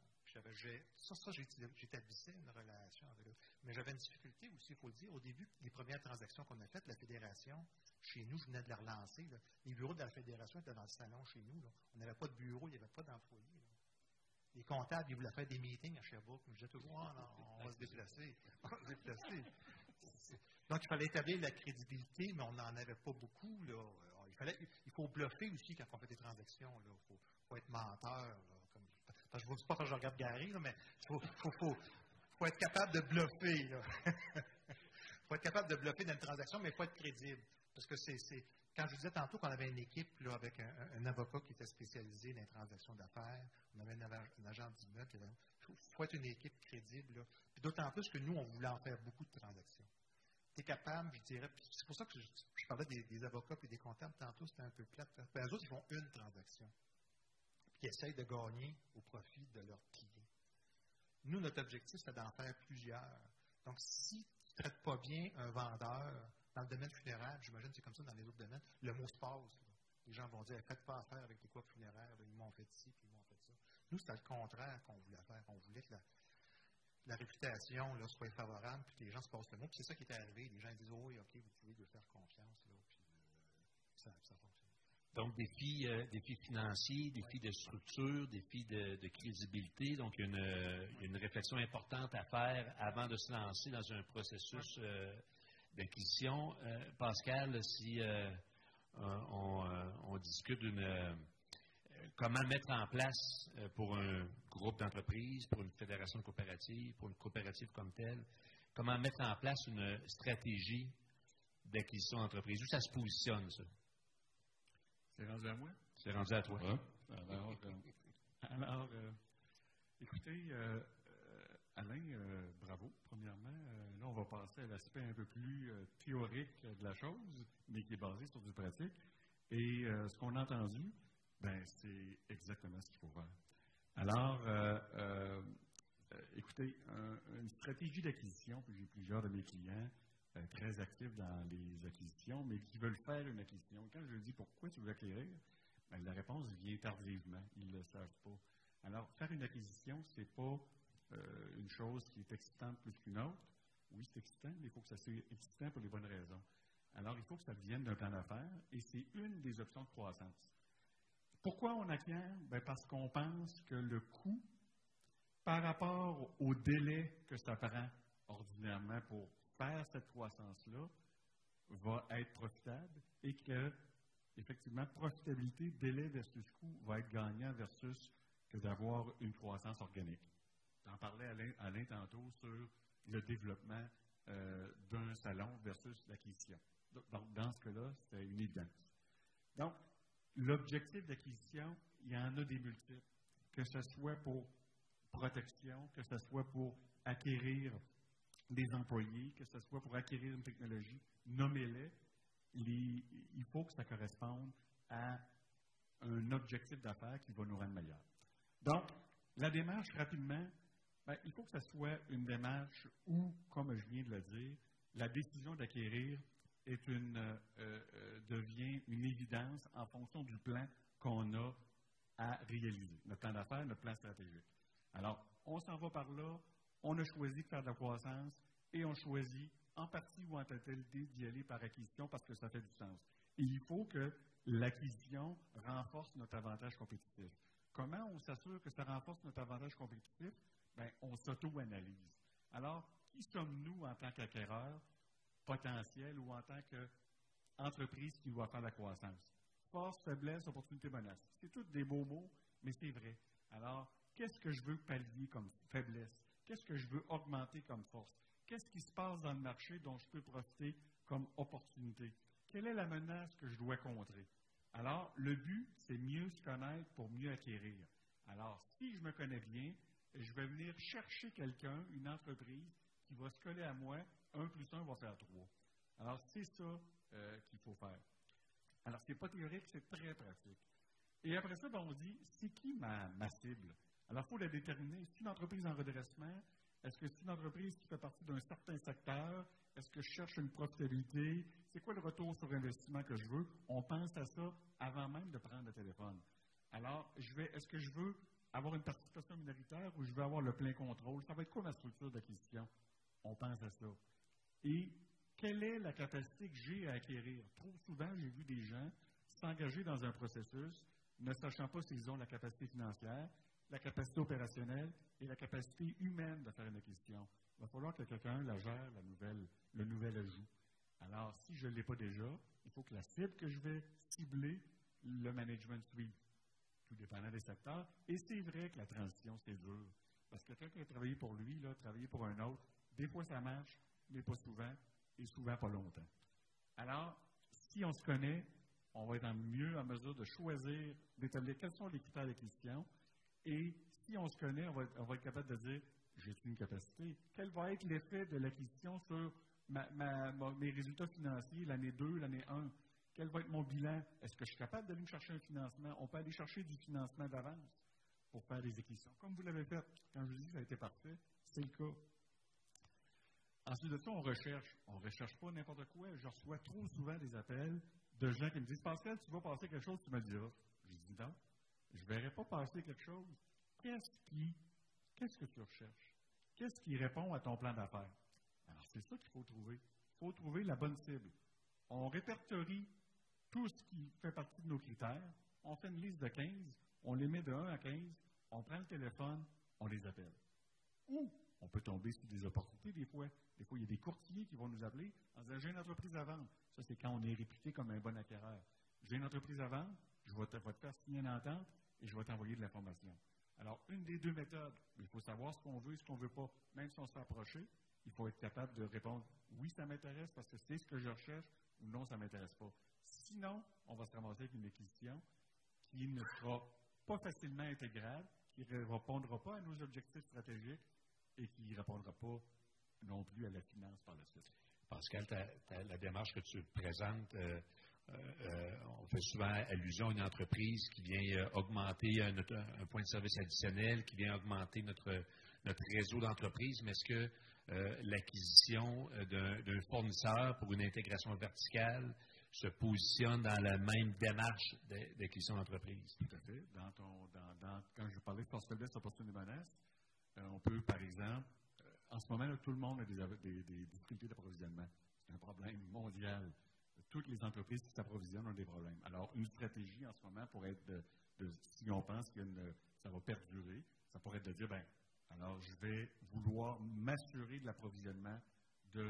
ça, j'établissais une relation avec eux. Mais j'avais une difficulté aussi, il faut le dire. Au début, les premières transactions qu'on a faites, la fédération, chez nous, je venais de la relancer. Les bureaux de la fédération étaient dans le salon chez nous. On n'avait pas de bureau, il n'y avait pas d'employés les comptables, ils voulaient faire des meetings à Sherbrooke. Je disais toujours, oh, on va se déplacer. On va se déplacer. Donc, il fallait établir la crédibilité, mais on n'en avait pas beaucoup. Fallait, il faut bluffer aussi quand on fait des transactions. Il faut, faut, être menteur. Je ne vous pas quand je regarde Gary, mais il faut, être capable de bluffer. Il faut être capable de bluffer dans une transaction, mais il faut être crédible. Parce que c'est, quand je disais tantôt qu'on avait une équipe avec un, avocat qui était spécialisé dans les transactions d'affaires, on avait un, agent d'immeuble, il faut être une équipe crédible. d'autant plus que nous, on voulait en faire beaucoup de transactions. Tu es capable, je dirais, c'est pour ça que je, parlais des, avocats et des comptables tantôt, c'était un peu plate. Ben, eux autres, ils font une transaction, ils essayent de gagner au profit de leurs clients. Nous, notre objectif, c'est d'en faire plusieurs. Donc, si tu ne traites pas bien un vendeur, dans le domaine funéraire, j'imagine que c'est comme ça dans les autres domaines, le mot se passe. Les gens vont dire faites pas affaire avec les quoi funéraires, ils m'ont fait ci, puis ils m'ont fait ça. Nous, c'était le contraire qu'on voulait faire. On voulait que la, réputation là, soit favorable, puis que les gens se passent le mot. Puis c'est ça qui est arrivé. Les gens disent oui, OK, vous pouvez lui faire confiance, là, puis euh, ça, ça fonctionne. Donc, défis, euh, défis financiers, défis de structure, défis de, de crédibilité. Donc, il y, a une, réflexion importante à faire avant de se lancer dans un processus euh, d'acquisition. Euh, Pascal, si on, discute d'une comment mettre en place pour un groupe d'entreprises, pour une fédération de coopératives, pour une coopérative comme telle, comment mettre en place une stratégie d'acquisition d'entreprise? Où ça se positionne, ça? C'est rendu à moi? C'est rendu à toi. Alors, euh, alors euh, écoutez, euh, Alain, euh, bravo, premièrement. Euh, là, on va passer à l'aspect un peu plus euh, théorique de la chose, mais qui est basé sur du pratique. Et euh, ce qu'on a entendu, ben, c'est exactement ce qu'il faut faire. Alors, euh, euh, euh, écoutez, un- une stratégie d'acquisition, puis j'ai plusieurs de mes clients euh, très actifs dans les acquisitions, mais qui veulent faire une acquisition. Quand je leur dis pourquoi tu veux acquérir, ben, la réponse vient tardivement. Ils ne le savent pas. Alors, faire une acquisition, ce n'est pas euh, une chose qui est excitante plus qu'une autre. Oui, c'est excitant, mais il faut que ça soit excitant pour les bonnes raisons. Alors, il faut que ça vienne d'un plan d'affaires et c'est une des options de croissance. Pourquoi on acquiert? Ben, parce qu'on pense que le coût, par rapport au délai que ça prend ordinairement pour cette croissance-là, va être profitable et que, effectivement, profitabilité, délai versus coût va être gagnant versus que d'avoir une croissance organique. J'en parlais Alain, Alain tantôt sur le développement euh, d'un salon versus l'acquisition. Donc, dans ce cas-là, c'est une évidence. Donc, l'objectif d'acquisition, il y en a des multiples. Que ce soit pour protection, que ce soit pour acquérir des employés, que ce soit pour acquérir une technologie, nommez-les. Les- il faut que ça corresponde à un objectif d'affaires qui va nous rendre meilleurs. Donc, la démarche, rapidement, ben, il faut que ce soit une démarche où, comme je viens de le dire, la décision d'acquérir est une, euh, euh, devient une évidence en fonction du plan qu'on a à réaliser, notre plan d'affaires, notre plan stratégique. Alors, on s'en va par là, on a choisi de faire de la croissance et on choisit en partie ou en totalité d'y aller par acquisition parce que ça fait du sens. Et il faut que l'acquisition renforce notre avantage compétitif. Comment on s'assure que ça renforce notre avantage compétitif? Bien, on s'auto-analyse. Alors, qui sommes-nous en tant qu'acquéreur potentiel ou en tant qu'entreprise qui doit faire la croissance? Force, faiblesse, opportunité, menace. C'est tous des beaux mots, mais c'est vrai. Alors, qu'est-ce que je veux pallier comme faiblesse? Qu'est-ce que je veux augmenter comme force? Qu'est-ce qui se passe dans le marché dont je peux profiter comme opportunité? Quelle est la menace que je dois contrer? Alors, le but, c'est mieux se connaître pour mieux acquérir. Alors, si je me connais bien, je vais venir chercher quelqu'un, une entreprise, qui va se coller à moi. Un plus un va faire trois. Alors, c'est ça euh, qu'il faut faire. Alors, ce n'est pas théorique, c'est très pratique. Et après ça, ben, on dit, c'est qui ma, ma cible? Alors, il faut la déterminer. C'est une entreprise en redressement? Est-ce que c'est une entreprise qui fait partie d'un certain secteur? Est-ce que je cherche une profitabilité? C'est quoi le retour sur investissement que je veux? On pense à ça avant même de prendre le téléphone. Alors, je vais, est-ce que je veux avoir une participation minoritaire ou je veux avoir le plein contrôle? Ça va être quoi ma structure d'acquisition? On pense à ça. Et quelle est la capacité que j'ai à acquérir? Trop souvent, j'ai vu des gens s'engager dans un processus ne sachant pas s'ils ont la capacité financière, la capacité opérationnelle et la capacité humaine de faire une acquisition. Il va falloir que quelqu'un la gère, la nouvelle, le nouvel ajout. Alors, si je ne l'ai pas déjà, il faut que la cible que je vais cibler, le management suive, tout dépendant des secteurs. Et c'est vrai que la transition, c'est dur. Parce que quelqu'un qui a travaillé pour lui, là, travaillé pour un autre, des fois ça marche, mais pas souvent, et souvent pas longtemps. Alors, si on se connaît, on va être en mieux en mesure de choisir, d'établir quels sont les critères d'acquisition. Et si on se connaît, on va, être capable de dire j'ai une capacité. Quel va être l'effet de l'acquisition sur mes résultats financiers l'année 2, l'année 1? Quel va être mon bilan? Est-ce que je suis capable d'aller me chercher un financement? On peut aller chercher du financement d'avance pour faire des acquisitions. Comme vous l'avez fait, quand je vous dis que ça a été parfait, c'est le cas. Ensuite de ça, on recherche. On ne recherche pas n'importe quoi. Je reçois trop souvent des appels de gens qui me disent Pascal, tu vas passer quelque chose, tu me le diras. Je dis non, je ne verrai pas passer quelque chose. Qu'est-ce qui, qu'est-ce que tu recherches? Qu'est-ce qui répond à ton plan d'affaires? Alors, c'est ça qu'il faut trouver. Il faut trouver la bonne cible. On répertorie tout ce qui fait partie de nos critères. On fait une liste de 15, on les met de 1 à 15, on prend le téléphone, on les appelle. Ou on peut tomber sur des opportunités des fois. Des fois, il y a des courtiers qui vont nous appeler en disant J'ai une entreprise à vendre. Ça, c'est quand on est réputé comme un bon acquéreur. J'ai une entreprise à vendre, je vais te, faire signer une entente et je vais t'envoyer de l'information. Alors, une des deux méthodes, il faut savoir ce qu'on veut et ce qu'on ne veut pas. Même si on se fait approcher, il faut être capable de répondre oui, ça m'intéresse parce que c'est ce que je recherche ou non, ça ne m'intéresse pas. Sinon, on va se ramasser avec une acquisition qui ne sera pas facilement intégrable, qui ne répondra pas à nos objectifs stratégiques et qui ne répondra pas non plus à la finance par la suite. Pascal, la démarche que tu présentes, euh, euh, on fait souvent allusion à une entreprise qui vient euh, augmenter un, point de service additionnel, qui vient augmenter notre, notre réseau d'entreprises, mais est-ce que l'acquisition d'un fournisseur pour une intégration verticale se positionne dans la même démarche d'acquisition d'entreprise? Tout à fait. Dans ton, dans, quand je parlais de force faiblesse, opportunité menace, on peut, par exemple, en ce moment, tout le monde a des, difficultés d'approvisionnement. C'est un problème mondial. Toutes les entreprises qui s'approvisionnent ont des problèmes. Alors, une stratégie en ce moment pourrait être de, si on pense que ça va perdurer, ça pourrait être de dire, ben, alors je vais vouloir m'assurer de l'approvisionnement de,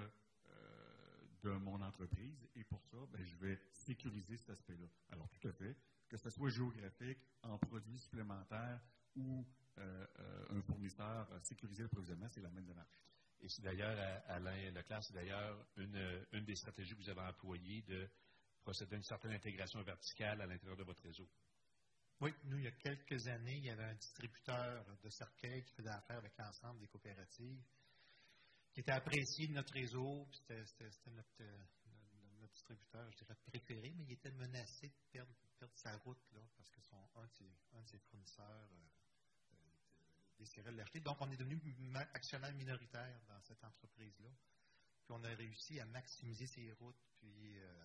euh, de mon entreprise et pour ça, ben, je vais sécuriser cet aspect-là. Alors, tout à fait, que ce soit géographique, en produits supplémentaires ou euh, euh, un fournisseur sécuriser l'approvisionnement, c'est la même démarche. Et c'est d'ailleurs, Alain Leclerc, c'est d'ailleurs une, une, des stratégies que vous avez employées de procéder à une certaine intégration verticale à l'intérieur de votre réseau. Oui, nous, il y a quelques années, il y avait un distributeur de cercueils qui faisait affaire avec l'ensemble des coopératives, qui était apprécié de notre réseau, c'était notre, notre, distributeur, je dirais, préféré, mais il était menacé de perdre, sa route, là, parce que son, un, de ses, fournisseurs euh, Donc, on est devenu actionnaire minoritaire dans cette entreprise-là. Puis, on a réussi à maximiser ses routes. Puis, euh,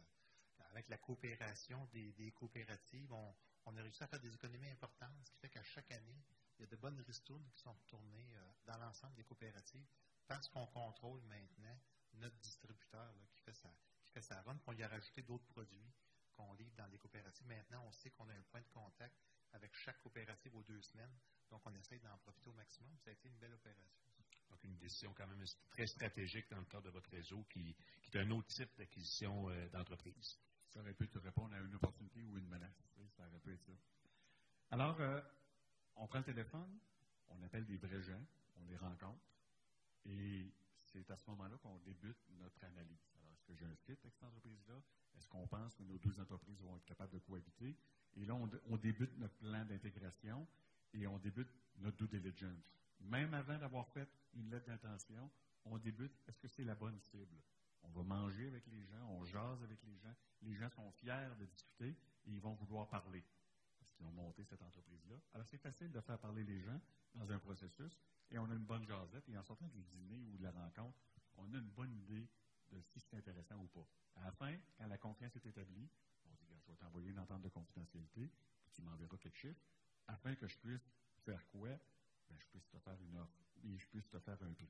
avec la coopération des, coopératives, on, a réussi à faire des économies importantes, ce qui fait qu'à chaque année, il y a de bonnes ristournes qui sont retournées euh, dans l'ensemble des coopératives parce qu'on contrôle maintenant notre distributeur qui, fait sa, qui run. Puis, on y a rajouté d'autres produits qu'on livre dans les coopératives. Maintenant, on sait qu'on a un point de contact avec chaque coopérative aux deux semaines. Donc, on essaye d'en profiter au maximum. Ça a été une belle opération. Donc, une décision quand même très stratégique dans le cadre de votre réseau qui, est un autre type d'acquisition euh, d'entreprise. Ça aurait pu te répondre à une opportunité ou une menace. Ça aurait pu être ça. Alors, euh, on prend le téléphone, on appelle des vrais gens, on les rencontre, et c'est à ce moment-là qu'on débute notre analyse. Que j'ai un avec cette entreprise-là? Est-ce qu'on pense que nos deux entreprises vont être capables de cohabiter? Et là, on, débute notre plan d'intégration et on débute notre due diligence. Même avant d'avoir fait une lettre d'intention, on débute, est-ce que c'est la bonne cible? On va manger avec les gens, on jase avec les gens. Les gens sont fiers de discuter et ils vont vouloir parler parce qu'ils ont monté cette entreprise-là. Alors, c'est facile de faire parler les gens dans un processus et on a une bonne jasette. Et en sortant du dîner ou de la rencontre, on a une bonne idée de si c'est intéressant ou pas. À la fin, quand la confiance est établie, je vais t'envoyer une entente de confidentialité, puis tu m'enverras quelques chiffres, afin que je puisse faire quoi? Ben, je puisse te faire une offre et je puisse te faire un prix.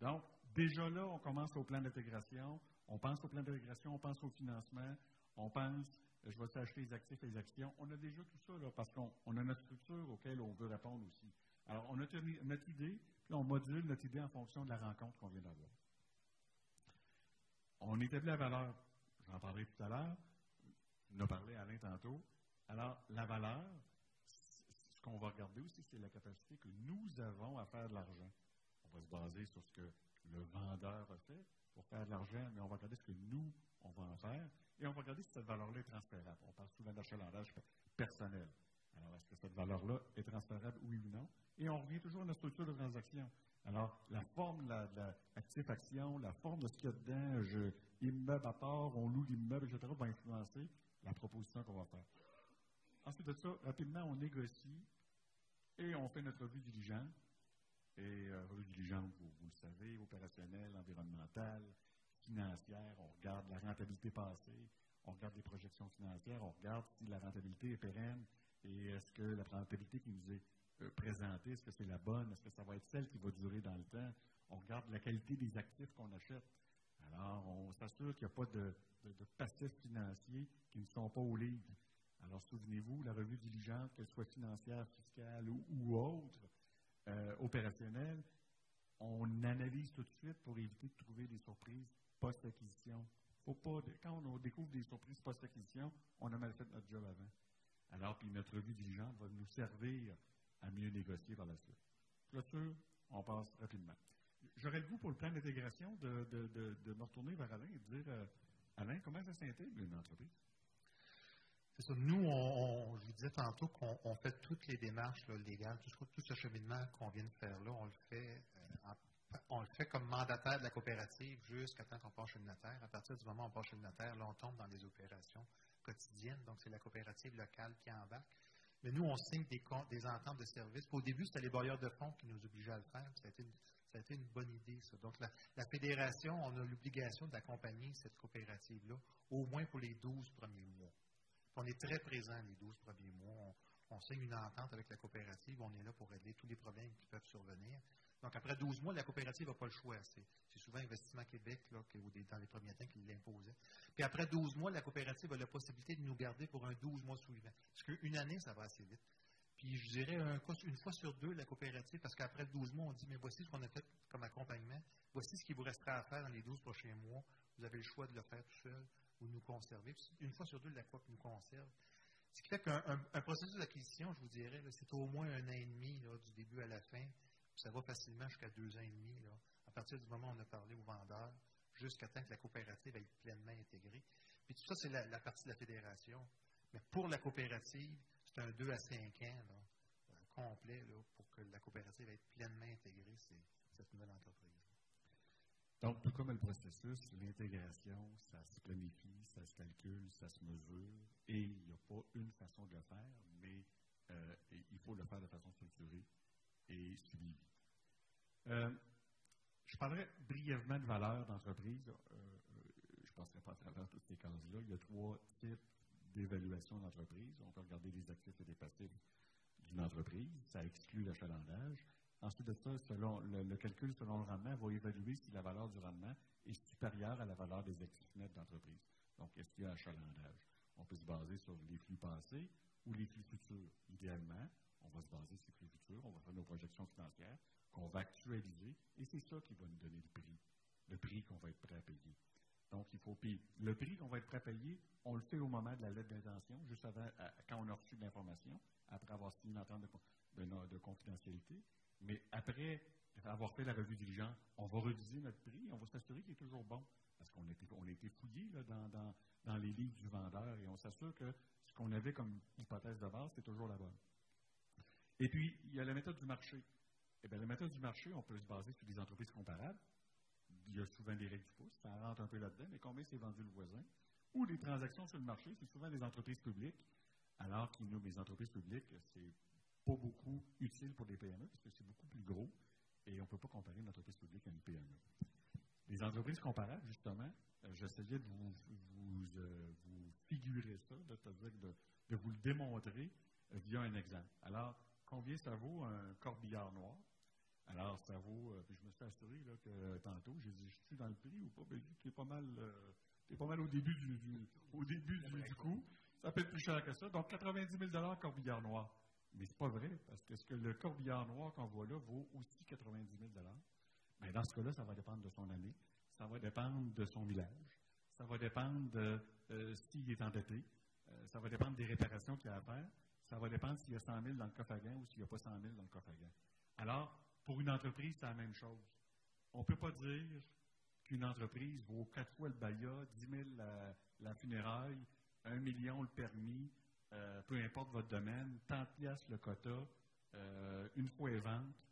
Donc, déjà là, on commence au plan d'intégration, on pense au plan d'intégration, on pense au financement, on pense, je vais s'acheter les actifs et les actions. On a déjà tout ça, là, parce qu'on a notre structure auquel on veut répondre aussi. Alors, on a notre idée, puis on module notre idée en fonction de la rencontre qu'on vient d'avoir. On établit la valeur, j'en parlerai tout à l'heure, on a parlé Alain tantôt. Alors, la valeur, ce qu'on va regarder aussi, c'est la capacité que nous avons à faire de l'argent. On va se baser sur ce que le vendeur a fait pour faire de l'argent, mais on va regarder ce que nous, on va en faire. Et on va regarder si cette valeur-là est transférable. On parle souvent d'achalandage personnel. Alors, est-ce que cette valeur-là est transférable, oui ou non? Et on revient toujours à notre structure de transaction. Alors, la forme de l'actif-action, la forme de ce qu'il y a dedans, immeuble à part, on loue l'immeuble, etc., va influencer la proposition qu'on va faire. Ensuite de ça, rapidement, on négocie et on fait notre revue diligente. Et euh, revue diligente, vous, le savez, opérationnelle, environnementale, financière, on regarde la rentabilité passée, on regarde les projections financières, on regarde si la rentabilité est pérenne et est-ce que la rentabilité qui nous est euh, présentée, est-ce que c'est la bonne, est-ce que ça va être celle qui va durer dans le temps? On regarde la qualité des actifs qu'on achète. Alors, on s'assure qu'il n'y a pas de, passifs financiers qui ne sont pas au livre. Alors, souvenez-vous, la revue diligente, qu'elle soit financière, fiscale ou, autre, euh, opérationnelle, on analyse tout de suite pour éviter de trouver des surprises post-acquisition. quand on découvre des surprises post-acquisition, on a mal fait notre job avant. Alors, puis notre revue diligente va nous servir à mieux négocier par la suite. Clôture, on passe rapidement. J'aurais le goût pour le plan d'intégration de, de, me retourner vers Alain et de dire euh, Alain, comment ça s'intègre une entreprise? C'est ça. Nous, on, je vous disais tantôt qu'on fait toutes les démarches légales, tout, tout, ce cheminement qu'on vient de faire là, on le fait euh, on le fait comme mandataire de la coopérative jusqu'à temps qu'on passe chez le notaire. À partir du moment où on passe chez le notaire, là, on tombe dans les opérations Donc, c'est la coopérative locale qui embarque. Mais nous, on signe des, ententes de service. Au début, c'était les bailleurs de fonds qui nous obligeaient à le faire. Ça a été une, ça a été une bonne idée, ça. Donc, la, fédération, on a l'obligation d'accompagner cette coopérative-là, au moins pour les 12 premiers mois. on est très présent les 12 premiers mois. On, signe une entente avec la coopérative. On est là pour régler tous les problèmes qui peuvent survenir. Donc, après 12 mois, la coopérative n'a pas le choix. C'est, souvent Investissement Québec, dans les premiers temps, qui l'imposait. Puis après 12 mois, la coopérative a la possibilité de nous garder pour un 12 mois suivant. Parce qu'une année, ça va assez vite. Puis je dirais une fois sur deux, la coopérative, parce qu'après 12 mois, on dit, mais voici ce qu'on a fait comme accompagnement, voici ce qui vous restera à faire dans les 12 prochains mois. Vous avez le choix de le faire tout seul ou de nous conserver. une fois sur deux, la coop nous conserve. Ce qui fait qu'un processus d'acquisition, je vous dirais, c'est au moins un an et demi du début à la fin. Ça va facilement jusqu'à deux ans et demi. à partir du moment où on a parlé au vendeur, jusqu'à temps que la coopérative ait pleinement intégrée. Puis tout ça, c'est la, partie de la fédération. Mais pour la coopérative, c'est un 2 à 5 ans complet pour que la coopérative ait pleinement intégré cette nouvelle entreprise. Donc, tout comme le processus, l'intégration, ça se planifie, ça se calcule, ça se mesure, et il n'y a pas une façon de le faire, mais euh, il faut le faire de façon structurée et suivie. Euh, je parlerai brièvement de valeur d'entreprise. je ne passerai pas à travers toutes ces cases-là. Il y a trois types d'évaluation d'entreprise. On peut regarder les actifs et les passifs d'une entreprise. Ça exclut l'achalandage. Ensuite de ça, selon le, calcul selon le rendement va évaluer si la valeur du rendement est supérieure à la valeur des actifs nets d'entreprise. Donc, est-ce qu'il y a achalandage? On peut se baser sur les flux passés ou les flux futurs. Idéalement, on va se baser sur les flux futurs, on va faire nos projections financières qu'on va actualiser et c'est ça qui va nous donner le prix, le prix qu'on va être prêt à payer. Donc, il faut payer. Le prix qu'on va être prêt à payer, on le fait au moment de la lettre d'intention, juste avant, quand on a reçu l'information, après avoir signé une entente de, confidentialité. Mais après avoir fait la revue diligente, on va reviser notre prix, on va s'assurer qu'il est toujours bon. Parce qu'on a été, fouillé dans, les livres du vendeur et on s'assure que ce qu'on avait comme hypothèse de base, c'est toujours la bonne. Et puis, il y a la méthode du marché. Eh bien, la méthode du marché, on peut se baser sur des entreprises comparables il y a souvent des règles du pouce, ça rentre un peu là-dedans, mais combien c'est vendu le voisin? Ou les transactions sur le marché, c'est souvent des entreprises publiques, alors que nous, les entreprises publiques, c'est pas beaucoup utile pour des PME, parce que c'est beaucoup plus gros, et on ne peut pas comparer une entreprise publique à une PME. Les entreprises comparables, justement, euh, j'essayais de vous, euh, figurer ça, c'est-à-dire de, de, vous le démontrer euh, via un exemple. Alors, combien ça vaut un corbillard noir? Alors, ça vaut. Euh, je me suis assuré là, que tantôt, j'ai dit, je suis dans le prix ou pas? Ben, tu es pas mal. Euh, pas mal au début du, au début du, coup. Ça peut être plus cher que ça. Donc, 90 000 corbillard noir. Mais c'est pas vrai, parce que, ce que le corbillard noir qu'on voit là vaut aussi 90 000 Mais dans ce cas-là, ça va dépendre de son année. Ça va dépendre de son village. Ça va dépendre de euh, s'il est endetté. ça va dépendre des réparations qu'il a à faire. Ça va dépendre s'il y a 100 000 dans le coffre ou s'il n'y a pas 100 000 dans le coffre. Alors, pour une entreprise, c'est la même chose. On ne peut pas dire qu'une entreprise vaut quatre fois le BAYA, 10 000 la, funéraille, 1 million le permis, euh, peu importe votre domaine, tant de piastres le quota, euh, une fois les ventes.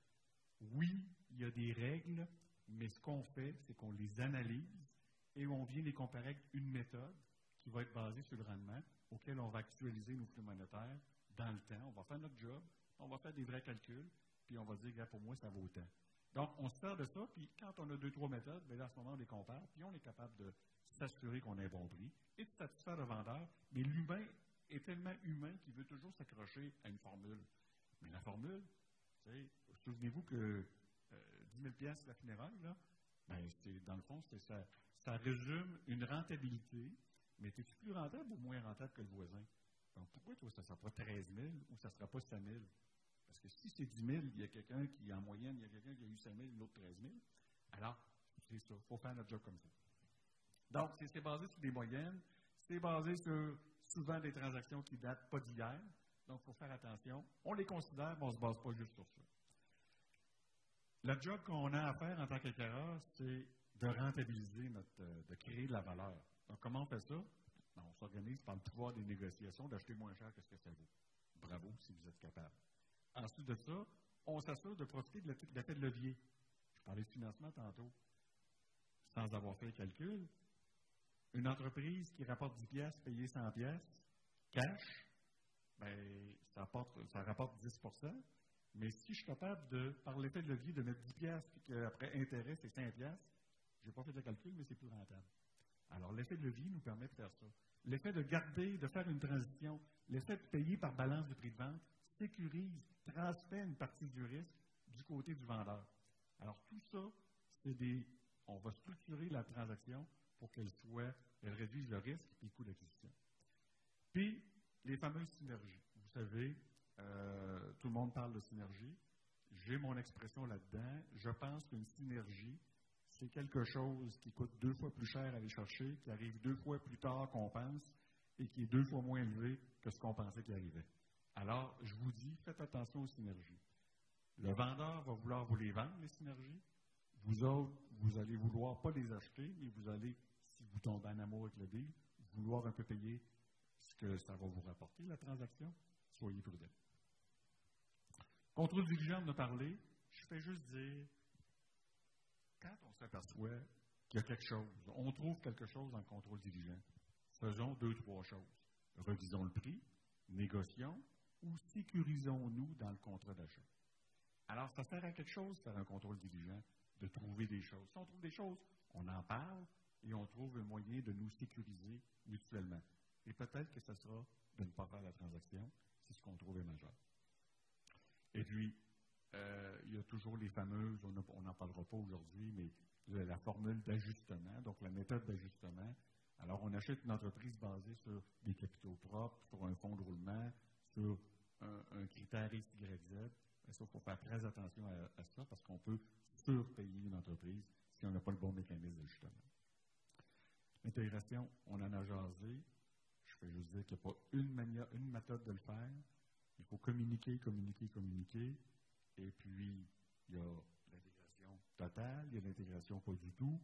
Oui, il y a des règles, mais ce qu'on fait, c'est qu'on les analyse et on vient les comparer avec une méthode qui va être basée sur le rendement, auquel on va actualiser nos flux monétaires dans le temps. On va faire notre job, on va faire des vrais calculs, puis on va dire, pour moi, ça vaut autant. Donc, on se sert de ça, puis quand on a deux, trois méthodes, bien, à ce moment, on les compare, puis on est capable de s'assurer qu'on a un bon prix et de satisfaire le vendeur. Mais l'humain est tellement humain qu'il veut toujours s'accrocher à une formule. Mais la formule, souvenez-vous que 10 000 pièces la funéraille, là, ben, dans le fond, ça, ça résume une rentabilité, mais es-tu plus rentable ou moins rentable que le voisin? Donc, pourquoi toi, ça ne sera pas 13 000 ou ça ne sera pas 5 000? Parce que si c'est 10 000, il y a quelqu'un qui, en moyenne, il y a quelqu'un qui a eu 5 000, l'autre 13 000. Alors, c'est ça. Il faut faire notre job comme ça. Donc, c'est basé sur des moyennes. C'est basé sur souvent des transactions qui datent pas d'hier. Donc, il faut faire attention. On les considère, mais on ne se base pas juste sur ça. Le job qu'on a à faire en tant qu'acquéreur, c'est de rentabiliser notre, de créer de la valeur. Donc, comment on fait ça? Ben, on s'organise par le pouvoir des négociations d'acheter moins cher que ce que ça vaut. Bravo si vous êtes capable. Ensuite de ça, on s'assure de profiter de l'effet de levier. Je parlais de financement tantôt. Sans avoir fait le calcul, une entreprise qui rapporte 10 pièces payée 100 pièces, cash, ben, ça, ça rapporte 10% mais si je suis capable de, par l'effet de levier, de mettre 10 pièces puis qu'après intérêt, c'est 5 pièces, je n'ai pas fait le calcul, mais c'est plus rentable. Alors, l'effet de levier nous permet de faire ça. L'effet de garder, de faire une transition, l'effet de payer par balance de prix de vente sécurise, transfère une partie du risque du côté du vendeur. Alors, tout ça, c'est des. On va structurer la transaction pour qu'elle soit, elle réduise le risque et le coût d'acquisition. Puis, les fameuses synergies. Vous savez, euh, tout le monde parle de synergie. J'ai mon expression là-dedans. Je pense qu'une synergie, c'est quelque chose qui coûte deux fois plus cher à aller chercher, qui arrive deux fois plus tard qu'on pense et qui est deux fois moins élevé que ce qu'on pensait qu'il arrivait. Alors, je vous dis, faites attention aux synergies. Le vendeur va vouloir vous les vendre, les synergies. Vous autres, vous allez vouloir pas les acheter, mais vous allez, si vous tombez en amour avec le deal, vouloir un peu payer ce que ça va vous rapporter, la transaction. Soyez prudents. Contrôle diligent de parler, je fais juste dire, quand on s'aperçoit qu'il y a quelque chose, on trouve quelque chose dans le contrôle diligent, faisons deux, trois choses. Revisons le prix, négocions ou sécurisons-nous dans le contrat d'achat. Alors, ça sert à quelque chose faire un contrôle diligent, de trouver des choses. Si on trouve des choses, on en parle et on trouve un moyen de nous sécuriser mutuellement. Et peut-être que ce sera de ne pas faire la transaction si ce qu'on trouve est majeur. Et puis, euh, il y a toujours les fameuses, on n'en parlera pas aujourd'hui, mais la formule d'ajustement, donc la méthode d'ajustement. Alors, on achète une entreprise basée sur des capitaux propres, sur un fonds de roulement, sur un, critère X, Y, Z. il faut faire très attention à, ça parce qu'on peut surpayer une entreprise si on n'a pas le bon mécanisme d'ajustement. L'intégration, on en a jasé. Je vais juste dire qu'il n'y a pas une, manière, une méthode de le faire. Il faut communiquer, communiquer, communiquer. Et puis, il y a l'intégration totale, il y a l'intégration pas du tout.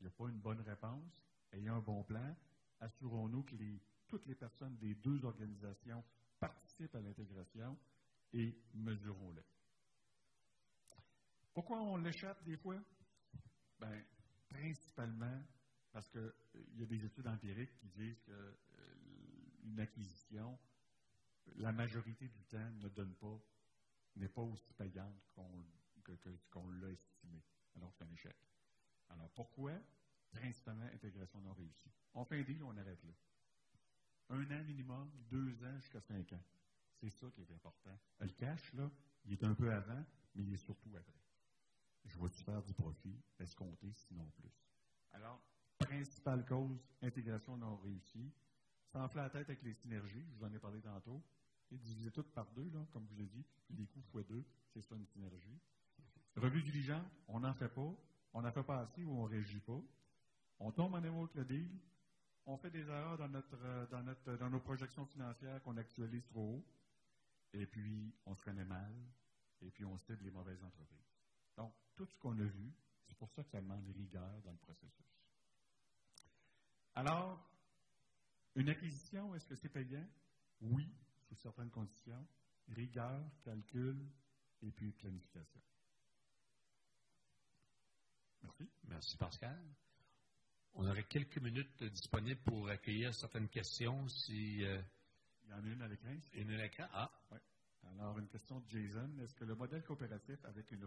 Il n'y a pas une bonne réponse. Ayant un bon plan. Assurons-nous que toutes les personnes des deux organisations participent à l'intégration et mesurons-le. Pourquoi on l'échappe des fois? Ben, principalement parce qu'il euh, y a des études empiriques qui disent qu'une euh, acquisition la majorité du temps ne donne pas, n'est pas aussi payante qu'on l'a estimé. Alors, c'est un échec. Alors, pourquoi? Principalement, intégration non réussie. On fait un on arrête là. Un an minimum, deux ans jusqu'à cinq ans. C'est ça qui est important. Le cash, là, il est un peu avant, mais il est surtout après. Je vais-tu faire du profit escompté, sinon plus. Alors, principale cause, intégration non réussie. S'enfler la tête avec les synergies, je vous en ai parlé tantôt et diviser tout par deux, là, comme je vous l'ai dit, les coûts fois deux, c'est ça une synergie. Revue diligente, on n'en fait pas, on n'en fait pas assez ou on ne réagit pas. On tombe en amour avec deal, on fait des erreurs dans, notre, euh, dans, notre, dans nos projections financières qu'on actualise trop haut, et puis on se connaît mal, et puis on cible les mauvaises entreprises. Donc, tout ce qu'on a vu, c'est pour ça que ça demande rigueur dans le processus. Alors, une acquisition, est-ce que c'est payant? Oui, sous certaines conditions, rigueur, calcul et puis planification. Merci. Merci Pascal. On aurait quelques minutes disponibles pour accueillir certaines questions si. Euh, Il y en a une à l'écran. Une à l'écran. Ah. Oui. Alors, une question de Jason. Est-ce que le modèle coopératif avec une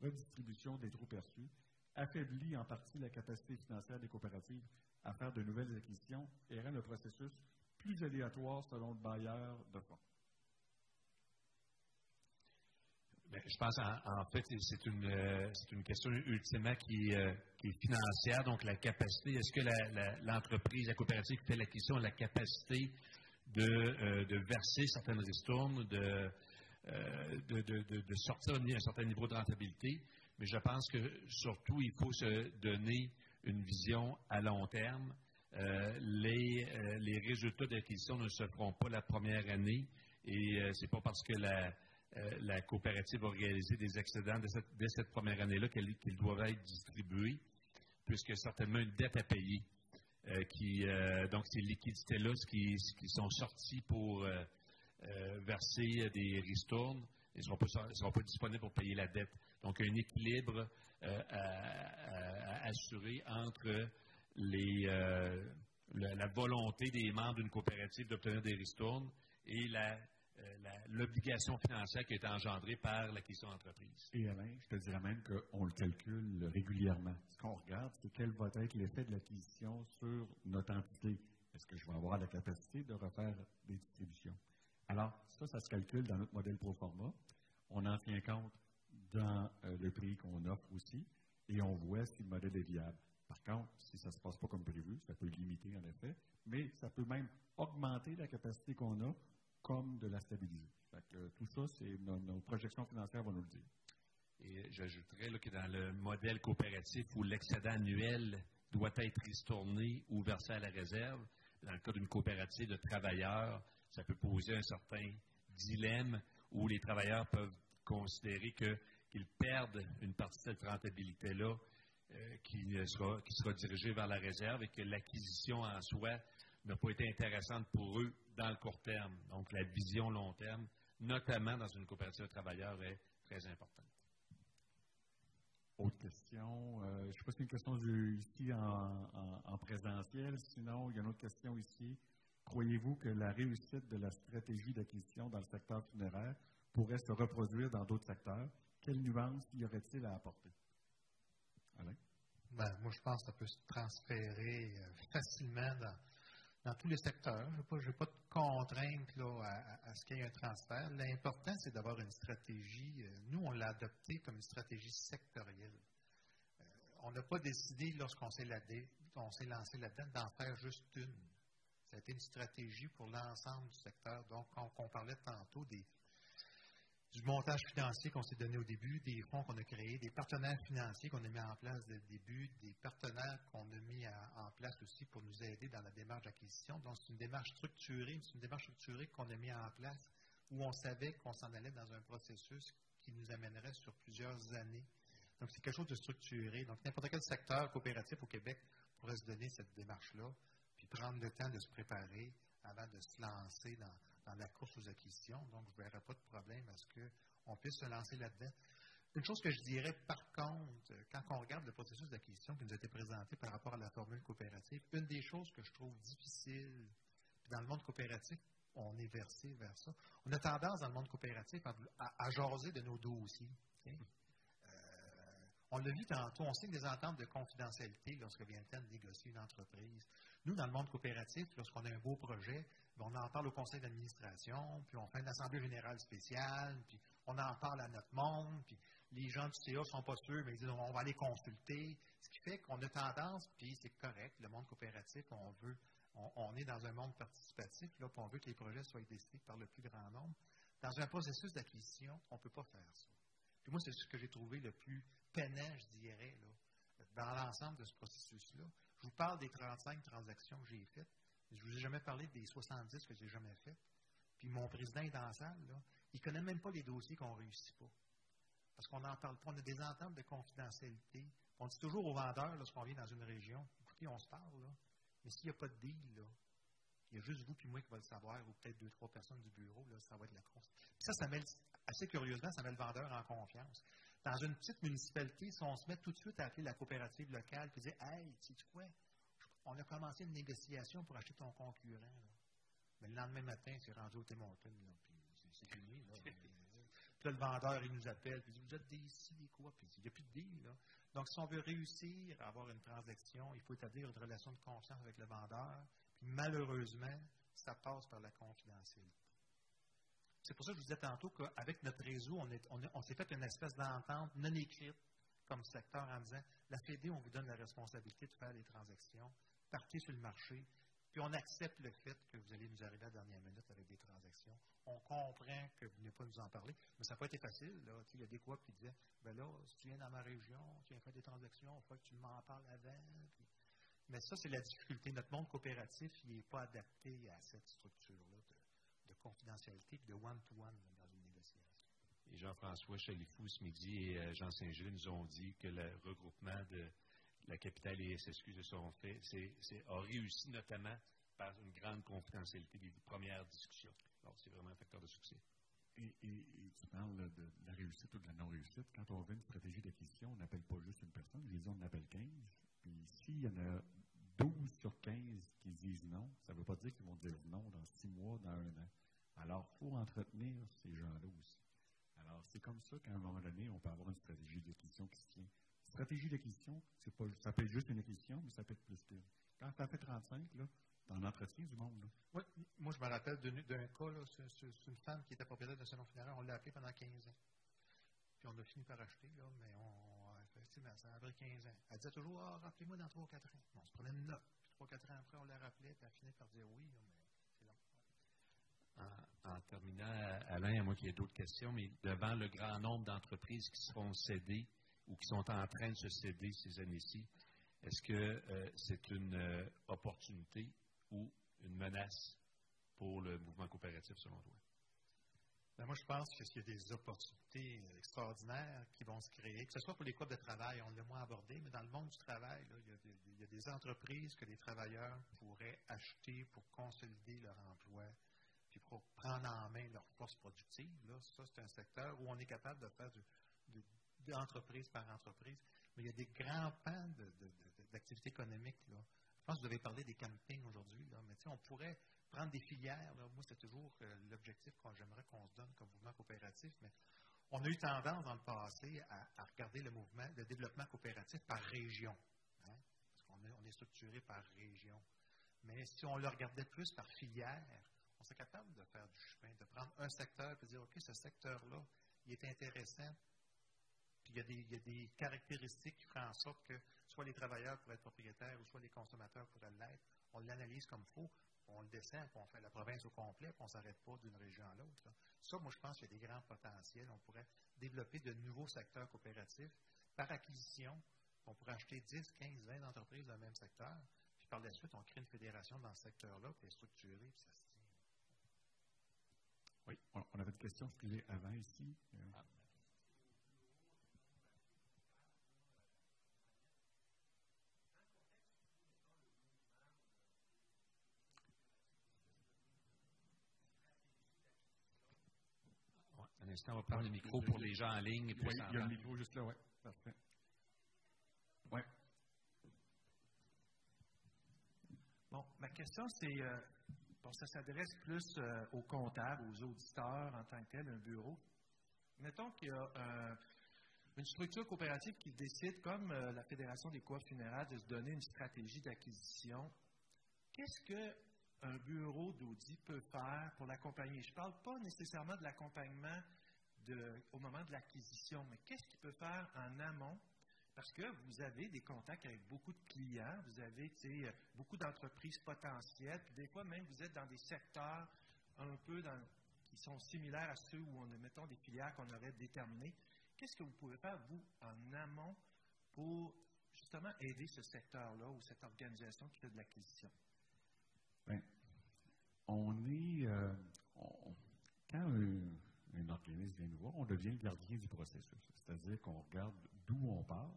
redistribution des trous perçus affaiblit en partie la capacité financière des coopératives à faire de nouvelles acquisitions et rend le processus plus aléatoire selon le bailleur de fonds? Ben, je pense, en, fait, c'est une, euh, une, question ultimement qui, euh, qui, est financière, donc la capacité, est-ce que l'entreprise, la, coopérative qui fait l'acquisition a la capacité de, euh, de verser certaines ristournes, de, de, de, de, sortir un certain niveau de rentabilité, mais je pense que surtout, il faut se donner une vision à long terme euh, les, euh, les, résultats d'acquisition ne se feront pas la première année et euh, ce n'est pas parce que la, la, coopérative va réaliser des excédents dès cette, première année-là qu'ils doivent être distribués, a certainement une dette à payer. euh, qui, euh, donc ces liquidités-là qui, sont sorties pour euh, verser des ristournes, ne seront, pas disponibles pour payer la dette. Donc, un équilibre à, assurer entre les, la, volonté des membres d'une coopérative d'obtenir des ristournes et la l'obligation financière qui est engendrée par l'acquisition d'entreprise. Et Alain, je te dirais même qu'on le calcule régulièrement. Ce qu'on regarde, c'est quel va être l'effet de l'acquisition sur notre entité. Est-ce que je vais avoir la capacité de refaire des distributions? Alors, ça, ça se calcule dans notre modèle pro forma. On en tient compte dans euh, le prix qu'on offre aussi et on voit si le modèle est viable. Par contre, si ça ne se passe pas comme prévu, ça peut limiter en effet, mais ça peut même augmenter la capacité qu'on a comme de la stabiliser. tout ça, c'est nos, projections financières vont nous le dire. Et j'ajouterais que dans le modèle coopératif où l'excédent annuel doit être ristourné ou versé à la réserve, dans le cas d'une coopérative de travailleurs, ça peut poser un certain dilemme où les travailleurs peuvent considérer qu'ils perdent une partie de cette rentabilité-là euh, qui, sera, qui dirigée vers la réserve et que l'acquisition en soi n'a pas été intéressante pour eux dans le court terme. Donc, la vision long terme, notamment dans une coopérative de travailleurs, est très importante. Autre question. Euh, je ne sais pas si c'est une question ici en, présentiel. Sinon, il y a une autre question ici. Croyez-vous que la réussite de la stratégie d'acquisition dans le secteur funéraire pourrait se reproduire dans d'autres secteurs? Quelles nuances y aurait-il à apporter? Ben, moi, je pense que ça peut se transférer euh, facilement dans, dans tous les secteurs. Je n'ai pas, de contrainte à, ce qu'il y ait un transfert. L'important, c'est d'avoir une stratégie. Euh, nous, on l'a adopté comme une stratégie sectorielle. Euh, on n'a pas décidé, lorsqu'on s'est lancé là-dedans, d'en faire juste une. Ça a été une stratégie pour l'ensemble du secteur. Donc, quand on parlait tantôt des, du montage financier qu'on s'est donné au début, des fonds qu'on a créés, des partenaires financiers qu'on a mis en place dès le début, des partenaires qu'on a mis en place aussi pour nous aider dans la démarche d'acquisition. Donc, c'est une démarche structurée, c'est une démarche structurée qu'on a mis en place où on savait qu'on s'en allait dans un processus qui nous amènerait sur plusieurs années. Donc, c'est quelque chose de structuré. Donc, n'importe quel secteur coopératif au Québec pourrait se donner cette démarche-là, puis prendre le temps de se préparer avant de se lancer dans, dans la course aux acquisitions. Donc, je ne verrai pas de problème à ce qu'on puisse se lancer là-dedans. Une chose que je dirais, par contre, quand on regarde le processus d'acquisition qui nous a été présenté par rapport à la formule coopérative, une des choses que je trouve difficile, dans le monde coopératif, on est versé vers ça. On a tendance, dans le monde coopératif, à, jaser de nos dossiers. Euh, on l'a vu tantôt, on signe des ententes de confidentialité lorsque vient le temps de négocier une entreprise. Nous, dans le monde coopératif, lorsqu'on a un beau projet, on en parle au conseil d'administration, puis on fait une assemblée générale spéciale, puis on en parle à notre monde, puis les gens du CA ne sont pas sûrs, mais ils disent on va aller consulter. Ce qui fait qu'on a tendance, puis c'est correct, le monde coopératif, on veut, on, est dans un monde participatif, là, puis on veut que les projets soient décidés par le plus grand nombre. Dans un processus d'acquisition, on ne peut pas faire ça. Puis moi, c'est ce que j'ai trouvé le plus peinant, je dirais, dans l'ensemble de ce processus-là. Je vous parle des 35 transactions que j'ai faites. Je ne vous ai jamais parlé des 70 que je n'ai jamais fait. Puis mon président est dans la salle, là. Il ne connaît même pas les dossiers qu'on ne réussit pas. Parce qu'on n'en parle pas. On a des ententes de confidentialité. On dit toujours aux vendeurs, lorsqu'on vient dans une région, écoutez, on se parle. Mais s'il n'y a pas de deal, il y a juste vous et moi qui va le savoir, ou peut-être deux, trois personnes du bureau, là, ça va être la course. Puis ça, ça met, assez curieusement, ça met le vendeur en confiance. Dans une petite municipalité, si on se met tout de suite à appeler la coopérative locale et dire Hey, tu sais quoi? On a commencé une négociation pour acheter ton concurrent. Mais le lendemain matin, c'est rendu au Témonton. Puis c'est fini. Là. puis là, le vendeur, il nous appelle. Puis il dit Vous êtes des ici, des quoi Puis il n'y a plus de deal. Là. Donc, si on veut réussir à avoir une transaction, il faut établir une relation de confiance avec le vendeur. Puis malheureusement, ça passe par la confidentialité. C'est pour ça que je vous disais tantôt qu'avec notre réseau, on, on, on s'est fait une espèce d'entente non écrite comme secteur en disant la Fédé, on vous donne la responsabilité de faire les transactions partez sur le marché, puis on accepte le fait que vous allez nous arriver à la dernière minute avec des transactions. On comprend que vous n'avez pas nous en parler, mais ça n'a pas été facile. Là. Il y a des quoi qui disaient ben là, si tu viens dans ma région, tu viens faire des transactions, il faut que tu m'en parles avant. Mais ça, c'est la difficulté. Notre monde coopératif, il n'est pas adapté à cette structure-là de, confidentialité et de one-to-one dans une négociation. Et Jean-François Chalifou, ce midi, et euh, Jean Saint-Gilles nous ont dit que le regroupement de la capitale et SSQ se sont fait, c'est, a réussi notamment par une grande confidentialité des premières discussions. Alors, c'est vraiment un facteur de succès. Et, tu parles de, la réussite ou de la non-réussite. Quand on veut une stratégie d'acquisition, on n'appelle pas juste une personne, je les on appelle 15. Puis s'il y en a 12 sur 15 qui disent non, ça ne veut pas dire qu'ils vont dire non dans 6 mois, dans un an. Alors, il faut entretenir ces gens-là aussi. Alors, c'est comme ça qu'à un moment donné, on peut avoir une stratégie d'acquisition qui se tient. Stratégie d'acquisition, pas, ça peut être juste une acquisition, mais ça peut être plus qu'une. Quand ça fait 35, là, en entretien du monde. Oui, moi, je me rappelle d'un cas, c'est une femme qui était propriétaire de salon funéraire, on l'a appelé pendant 15 ans. Puis on a fini par acheter, là, mais on, effectivement, ça a pris 15 ans. Elle disait toujours, ah, rappelez-moi dans 3 ou 4 ans. on se prenait une note. Puis 3 ou 4 ans après, on la rappelait, puis elle finit par dire oui, mais c'est long. En, terminant, Alain, à moi qui ai d'autres questions, mais devant le grand nombre d'entreprises qui seront cédées ou qui sont en train de se céder ces années-ci, est-ce que euh, c'est une euh, opportunité ou une menace pour le mouvement coopératif, selon toi? Ben, moi, je pense qu'il y a des opportunités extraordinaires qui vont se créer, que ce soit pour les codes de travail, on l'a moins abordé, mais dans le monde du travail, il, y a des, entreprises que les travailleurs pourraient acheter pour consolider leur emploi, puis pour prendre en main leur force productive. Ça, c'est un secteur où on est capable de faire d'entreprise par entreprise. Mais il y a des grands pans d'activité économique. Là. Je pense que vous avez parlé des campings aujourd'hui, mais on pourrait prendre des filières. Moi, c'est toujours euh, l'objectif que j'aimerais qu'on se donne comme mouvement coopératif, mais on a eu tendance dans le passé à, regarder le mouvement, le développement coopératif par région. Hein, parce qu'on est, on est structuré par région. Mais si on le regardait plus par filière, on serait capable de faire du chemin, de prendre un secteur et de dire, OK, ce secteur-là, il est intéressant il y, a des, caractéristiques qui feraient en sorte que soit les travailleurs pourraient être propriétaires ou soit les consommateurs pourraient l'être. On l'analyse comme il faut, on le dessine, puis on fait la province au complet, puis on ne s'arrête pas d'une région à l'autre. Ça, moi, je pense qu'il y a des grands potentiels. On pourrait développer de nouveaux secteurs coopératifs par acquisition. On pourrait acheter 10, 15, 20 entreprises dans le même secteur. Puis par la suite, on crée une fédération dans ce secteur-là, puis est structurée, puis ça se tient. Oui, on avait une question, excusez, avant ici. Euh, on va prendre le micro pour les gens en ligne. Oui, il y a le micro juste là, oui. Parfait. Oui. Bon, ma question, c'est, euh, bon, ça s'adresse plus euh, aux comptables, aux auditeurs en tant que tel, un bureau. Mettons qu'il y a euh, une structure coopérative qui décide, comme la Fédération des coiffes funéraires, de se donner une stratégie d'acquisition. Qu'est-ce que un bureau d'audit peut faire pour l'accompagner? Je ne parle pas nécessairement de l'accompagnement au moment de l'acquisition, mais qu'est-ce qu'il peut faire en amont? Parce que vous avez des contacts avec beaucoup de clients, vous avez beaucoup d'entreprises potentielles, puis des fois même vous êtes dans des secteurs un peu qui sont similaires à ceux où on mettons, des filières qu'on aurait déterminées. Qu'est-ce que vous pouvez faire, vous, en amont, pour justement aider ce secteur-là ou cette organisation qui fait de l'acquisition? Bien, on est. Euh, quand un organisme vient nous voir, on devient le gardien du processus. C'est-à-dire qu'on regarde d'où on part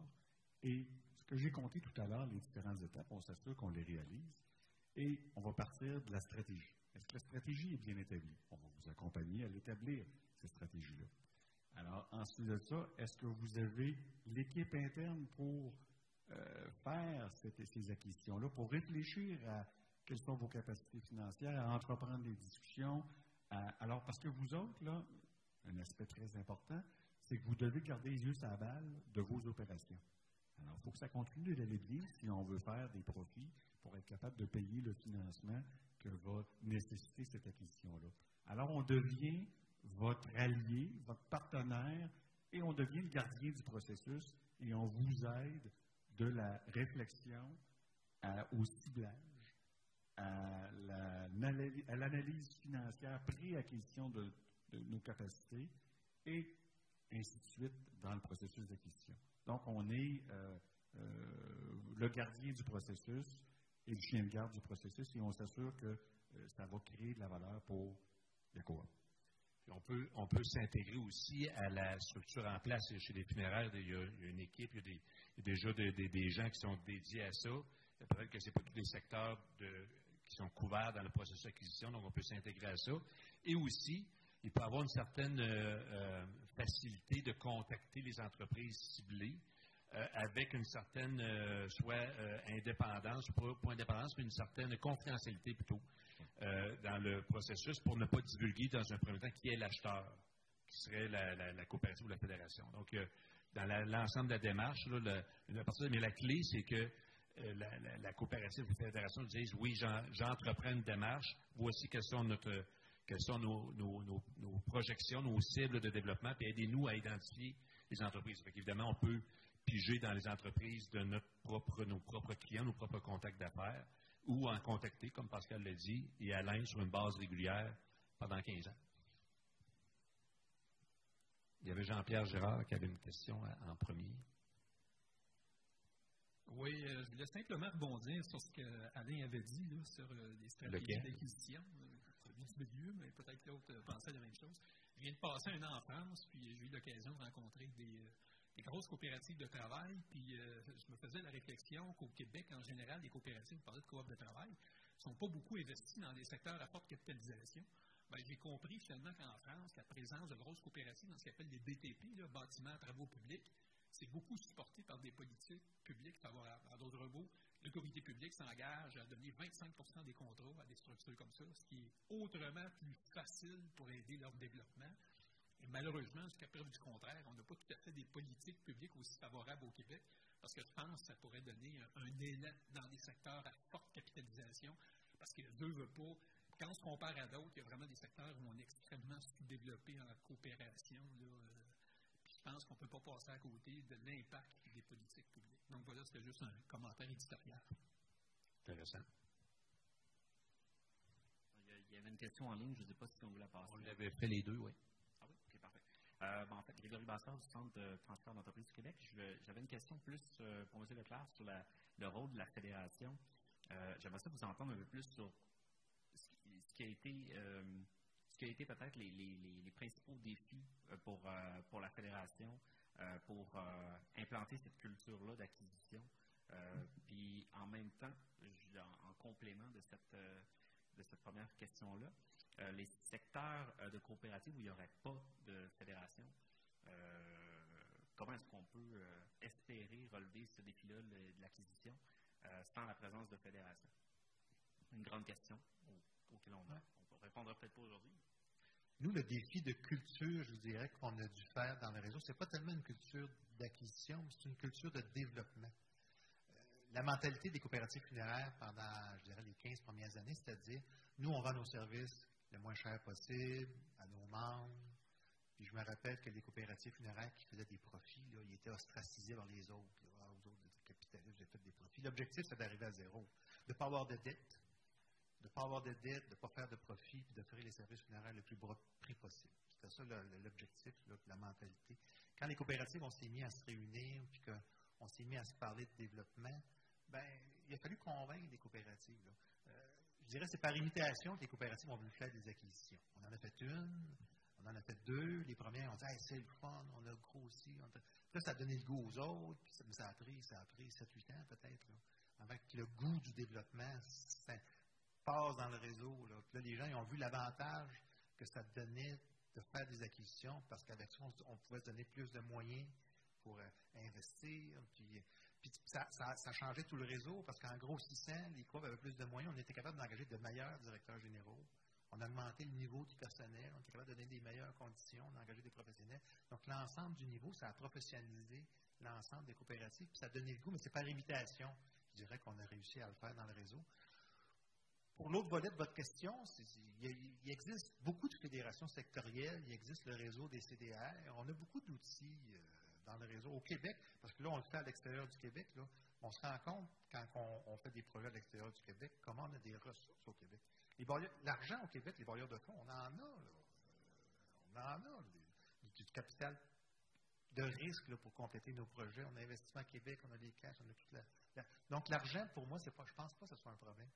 et ce que j'ai compté tout à l'heure, les différentes étapes, on s'assure qu'on les réalise et on va partir de la stratégie. Est-ce que la stratégie est bien établie? On va vous accompagner à l'établir, cette stratégie-là. Alors, ensuite de ça, est-ce que vous avez l'équipe interne pour euh, faire ces acquisitions-là, pour réfléchir à quelles sont vos capacités financières, à entreprendre des discussions, alors, parce que vous autres, là, un aspect très important, c'est que vous devez garder les yeux sur la balle de vos opérations. Alors, il faut que ça continue d'aller bien si on veut faire des profits pour être capable de payer le financement que va nécessiter cette acquisition-là. Alors, on devient votre allié, votre partenaire, et on devient le gardien du processus, et on vous aide de la réflexion au ciblage, à l'analyse financière pré-acquisition de, nos capacités et ainsi de suite dans le processus d'acquisition. Donc, on est euh, euh, le gardien du processus et le chien de garde du processus et on s'assure que euh, ça va créer de la valeur pour les coop. on peut, on peut s'intégrer aussi à la structure en place chez les funéraires. Il y a, une équipe, il y a, déjà des gens qui sont dédiés à ça. Peut-être que ce n'est pas tous les secteurs qui sont couverts dans le processus d'acquisition, donc on peut s'intégrer à ça. Et aussi, il peut avoir une certaine euh, euh, facilité de contacter les entreprises ciblées euh, avec une certaine, soit indépendance, pas, indépendance, mais une certaine confidentialité plutôt. Dans le processus pour ne pas divulguer dans un premier temps qui est l'acheteur, qui serait la, coopérative ou la fédération. Donc, dans l'ensemble de la démarche, mais la clé, c'est que la, coopérative ou la fédération disent oui, j'entreprends une démarche, voici quelles sont, notre, quelles sont nos, nos, projections, nos cibles de développement, puis aidez-nous à identifier les entreprises. Évidemment, on peut piger dans les entreprises de notre propre, nos propres clients, nos propres contacts d'affaires ou en contacter, comme Pascal l'a dit, et Alain sur une base régulière pendant 15 ans. Il y avait Jean-Pierre Gérard qui avait une question en premier. Oui, euh, je voulais simplement rebondir sur ce qu'Alain avait dit sur euh, les stratégies d'acquisition. Euh, mais peut-être que l'autre pensait la même chose. Je viens de passer un an en France, puis j'ai eu l'occasion de rencontrer des, des grosses coopératives de travail, puis euh, je me faisais la réflexion qu'au Québec, en général, les coopératives, parlez de coop de travail, ne sont pas beaucoup investies dans des secteurs à forte capitalisation. Ben, j'ai compris finalement qu'en France, la présence de grosses coopératives dans ce qu'on appelle les BTP, bâtiments, travaux publics, c'est beaucoup supporté par des politiques publiques favorables. En d'autres mots, le comité public s'engage à donner 25% des contrats à des structures comme ça, ce qui est autrement plus facile pour aider leur développement et malheureusement, jusqu'à preuve du contraire, on n'a pas tout à fait des politiques publiques aussi favorables au Québec, parce que je pense que ça pourrait donner un, élan dans des secteurs à forte capitalisation, parce que veut, veut pas, quand on se compare à d'autres, il y a vraiment des secteurs où on est extrêmement sous-développé en coopération. Euh, puis je pense qu'on ne peut pas passer à côté de l'impact des politiques publiques. Donc voilà, c'était juste un commentaire éditorial. Intéressant. Il y avait une question en ligne, je ne sais pas si on vous la passer. On l'avait fait les deux, oui. Euh, en fait, Grégory Bassard du Centre de transfert d'entreprise du Québec. J'avais une question plus euh, pour M. Leclerc sur le rôle de la fédération. Euh, j'aimerais ça vous entendre un peu plus sur ce qui, a été, ce qui a été peut-être les, principaux défis pour, pour la fédération pour implanter cette culture-là d'acquisition. puis en même temps, en, complément de cette, première question-là, euh, les secteurs euh, de coopératives où il n'y aurait pas de fédération, euh, comment est-ce qu'on peut espérer relever ce défi-là de l'acquisition sans la présence de fédération? Une grande question auquel on, ne répondra peut-être pas aujourd'hui. Nous, le défi de culture, je dirais, qu'on a dû faire dans le réseau, ce n'est pas tellement une culture d'acquisition, mais c'est une culture de développement. la mentalité des coopératives funéraires pendant, je dirais, les 15 premières années, c'est-à-dire, nous, on vend nos services le moins cher possible à nos membres. Puis je me rappelle que les coopératives funéraires qui faisaient des profits, ils étaient ostracisés par les autres. Là. Ah, autres capitalistes, j'ai fait des profits. L'objectif, c'est d'arriver à zéro. De ne pas avoir de dette, de ne pas avoir de dette, de ne pas faire de profit, puis d'offrir les services funéraires le plus prix possible. C'était ça l'objectif, la mentalité. Quand les coopératives, on s'est mis à se réunir, puis qu'on s'est mis à se parler de développement, ben, il a fallu convaincre les coopératives. Là je dirais que c'est par imitation que les coopératives ont voulu faire des acquisitions. On en a fait une, on en a fait deux. Les premières, on dit c'est le fun, on a grossi. On Là, ça a donné le goût aux autres, puis ça, a pris, ça a pris 7-8 ans peut-être, avec le goût du développement passe dans le réseau. Là. les gens ils ont vu l'avantage que ça donnait de faire des acquisitions, parce qu'avec ça, on, pouvait se donner plus de moyens pour euh, investir, puis puis ça, ça, changeait tout le réseau parce qu'en grossissant, les cours avaient plus de moyens. On était capable d'engager de meilleurs directeurs généraux. On a augmenté le niveau du personnel. On était capable de donner des meilleures conditions, d'engager des professionnels. Donc, l'ensemble du niveau, ça a professionnalisé l'ensemble des coopératives. Puis ça a donné le goût, mais c'est par imitation. Je dirais qu'on a réussi à le faire dans le réseau. Pour l'autre volet de votre question, il, existe beaucoup de fédérations sectorielles. Il existe le réseau des CDR. On a beaucoup d'outils. Euh, dans le réseau au Québec, parce que là, on le fait à l'extérieur du Québec, là, on se rend compte, quand on, fait des projets à l'extérieur du Québec, comment on a des ressources au Québec. L'argent au Québec, les bailleurs de fonds, on en a. On en a du, capital de risque là, pour compléter nos projets. On a Investissement Québec, on a les cash, on a toute la. donc, l'argent, pour moi, c'est pas, je ne pense pas que ce soit un problème.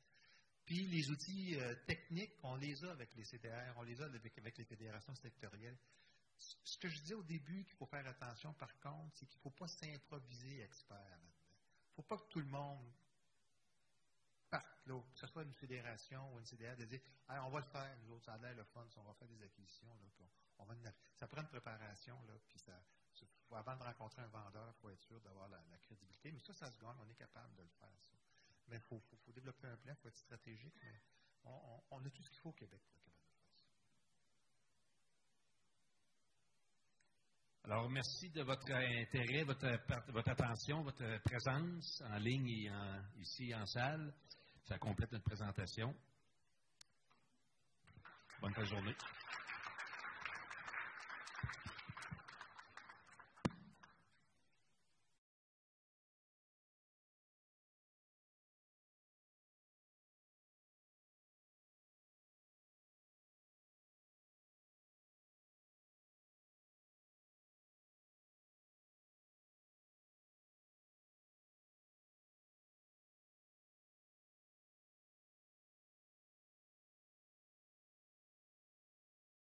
Puis les outils euh, techniques, on les a avec les CDR, on les a avec, les fédérations sectorielles. Ce que je disais au début qu'il faut faire attention, par contre, c'est qu'il ne faut pas s'improviser expert là-dedans. Il ne faut pas que tout le monde parte là, que ce soit une fédération ou une CDR, de dire on va le faire, nous autres, ça a l'air le fun, on va faire des acquisitions. on, va, ça prend une préparation, puis ça, avant de rencontrer un vendeur, il faut être sûr d'avoir la, crédibilité. Mais ça, ça se gagne, on est capable de le faire. Ça. Mais il faut, développer un plan, il faut être stratégique. Mais on, a tout ce qu'il faut au Québec pour être de faire. Alors, merci de votre intérêt, votre, votre attention, votre présence en ligne et ici en salle. Ça complète notre présentation. Bonne journée.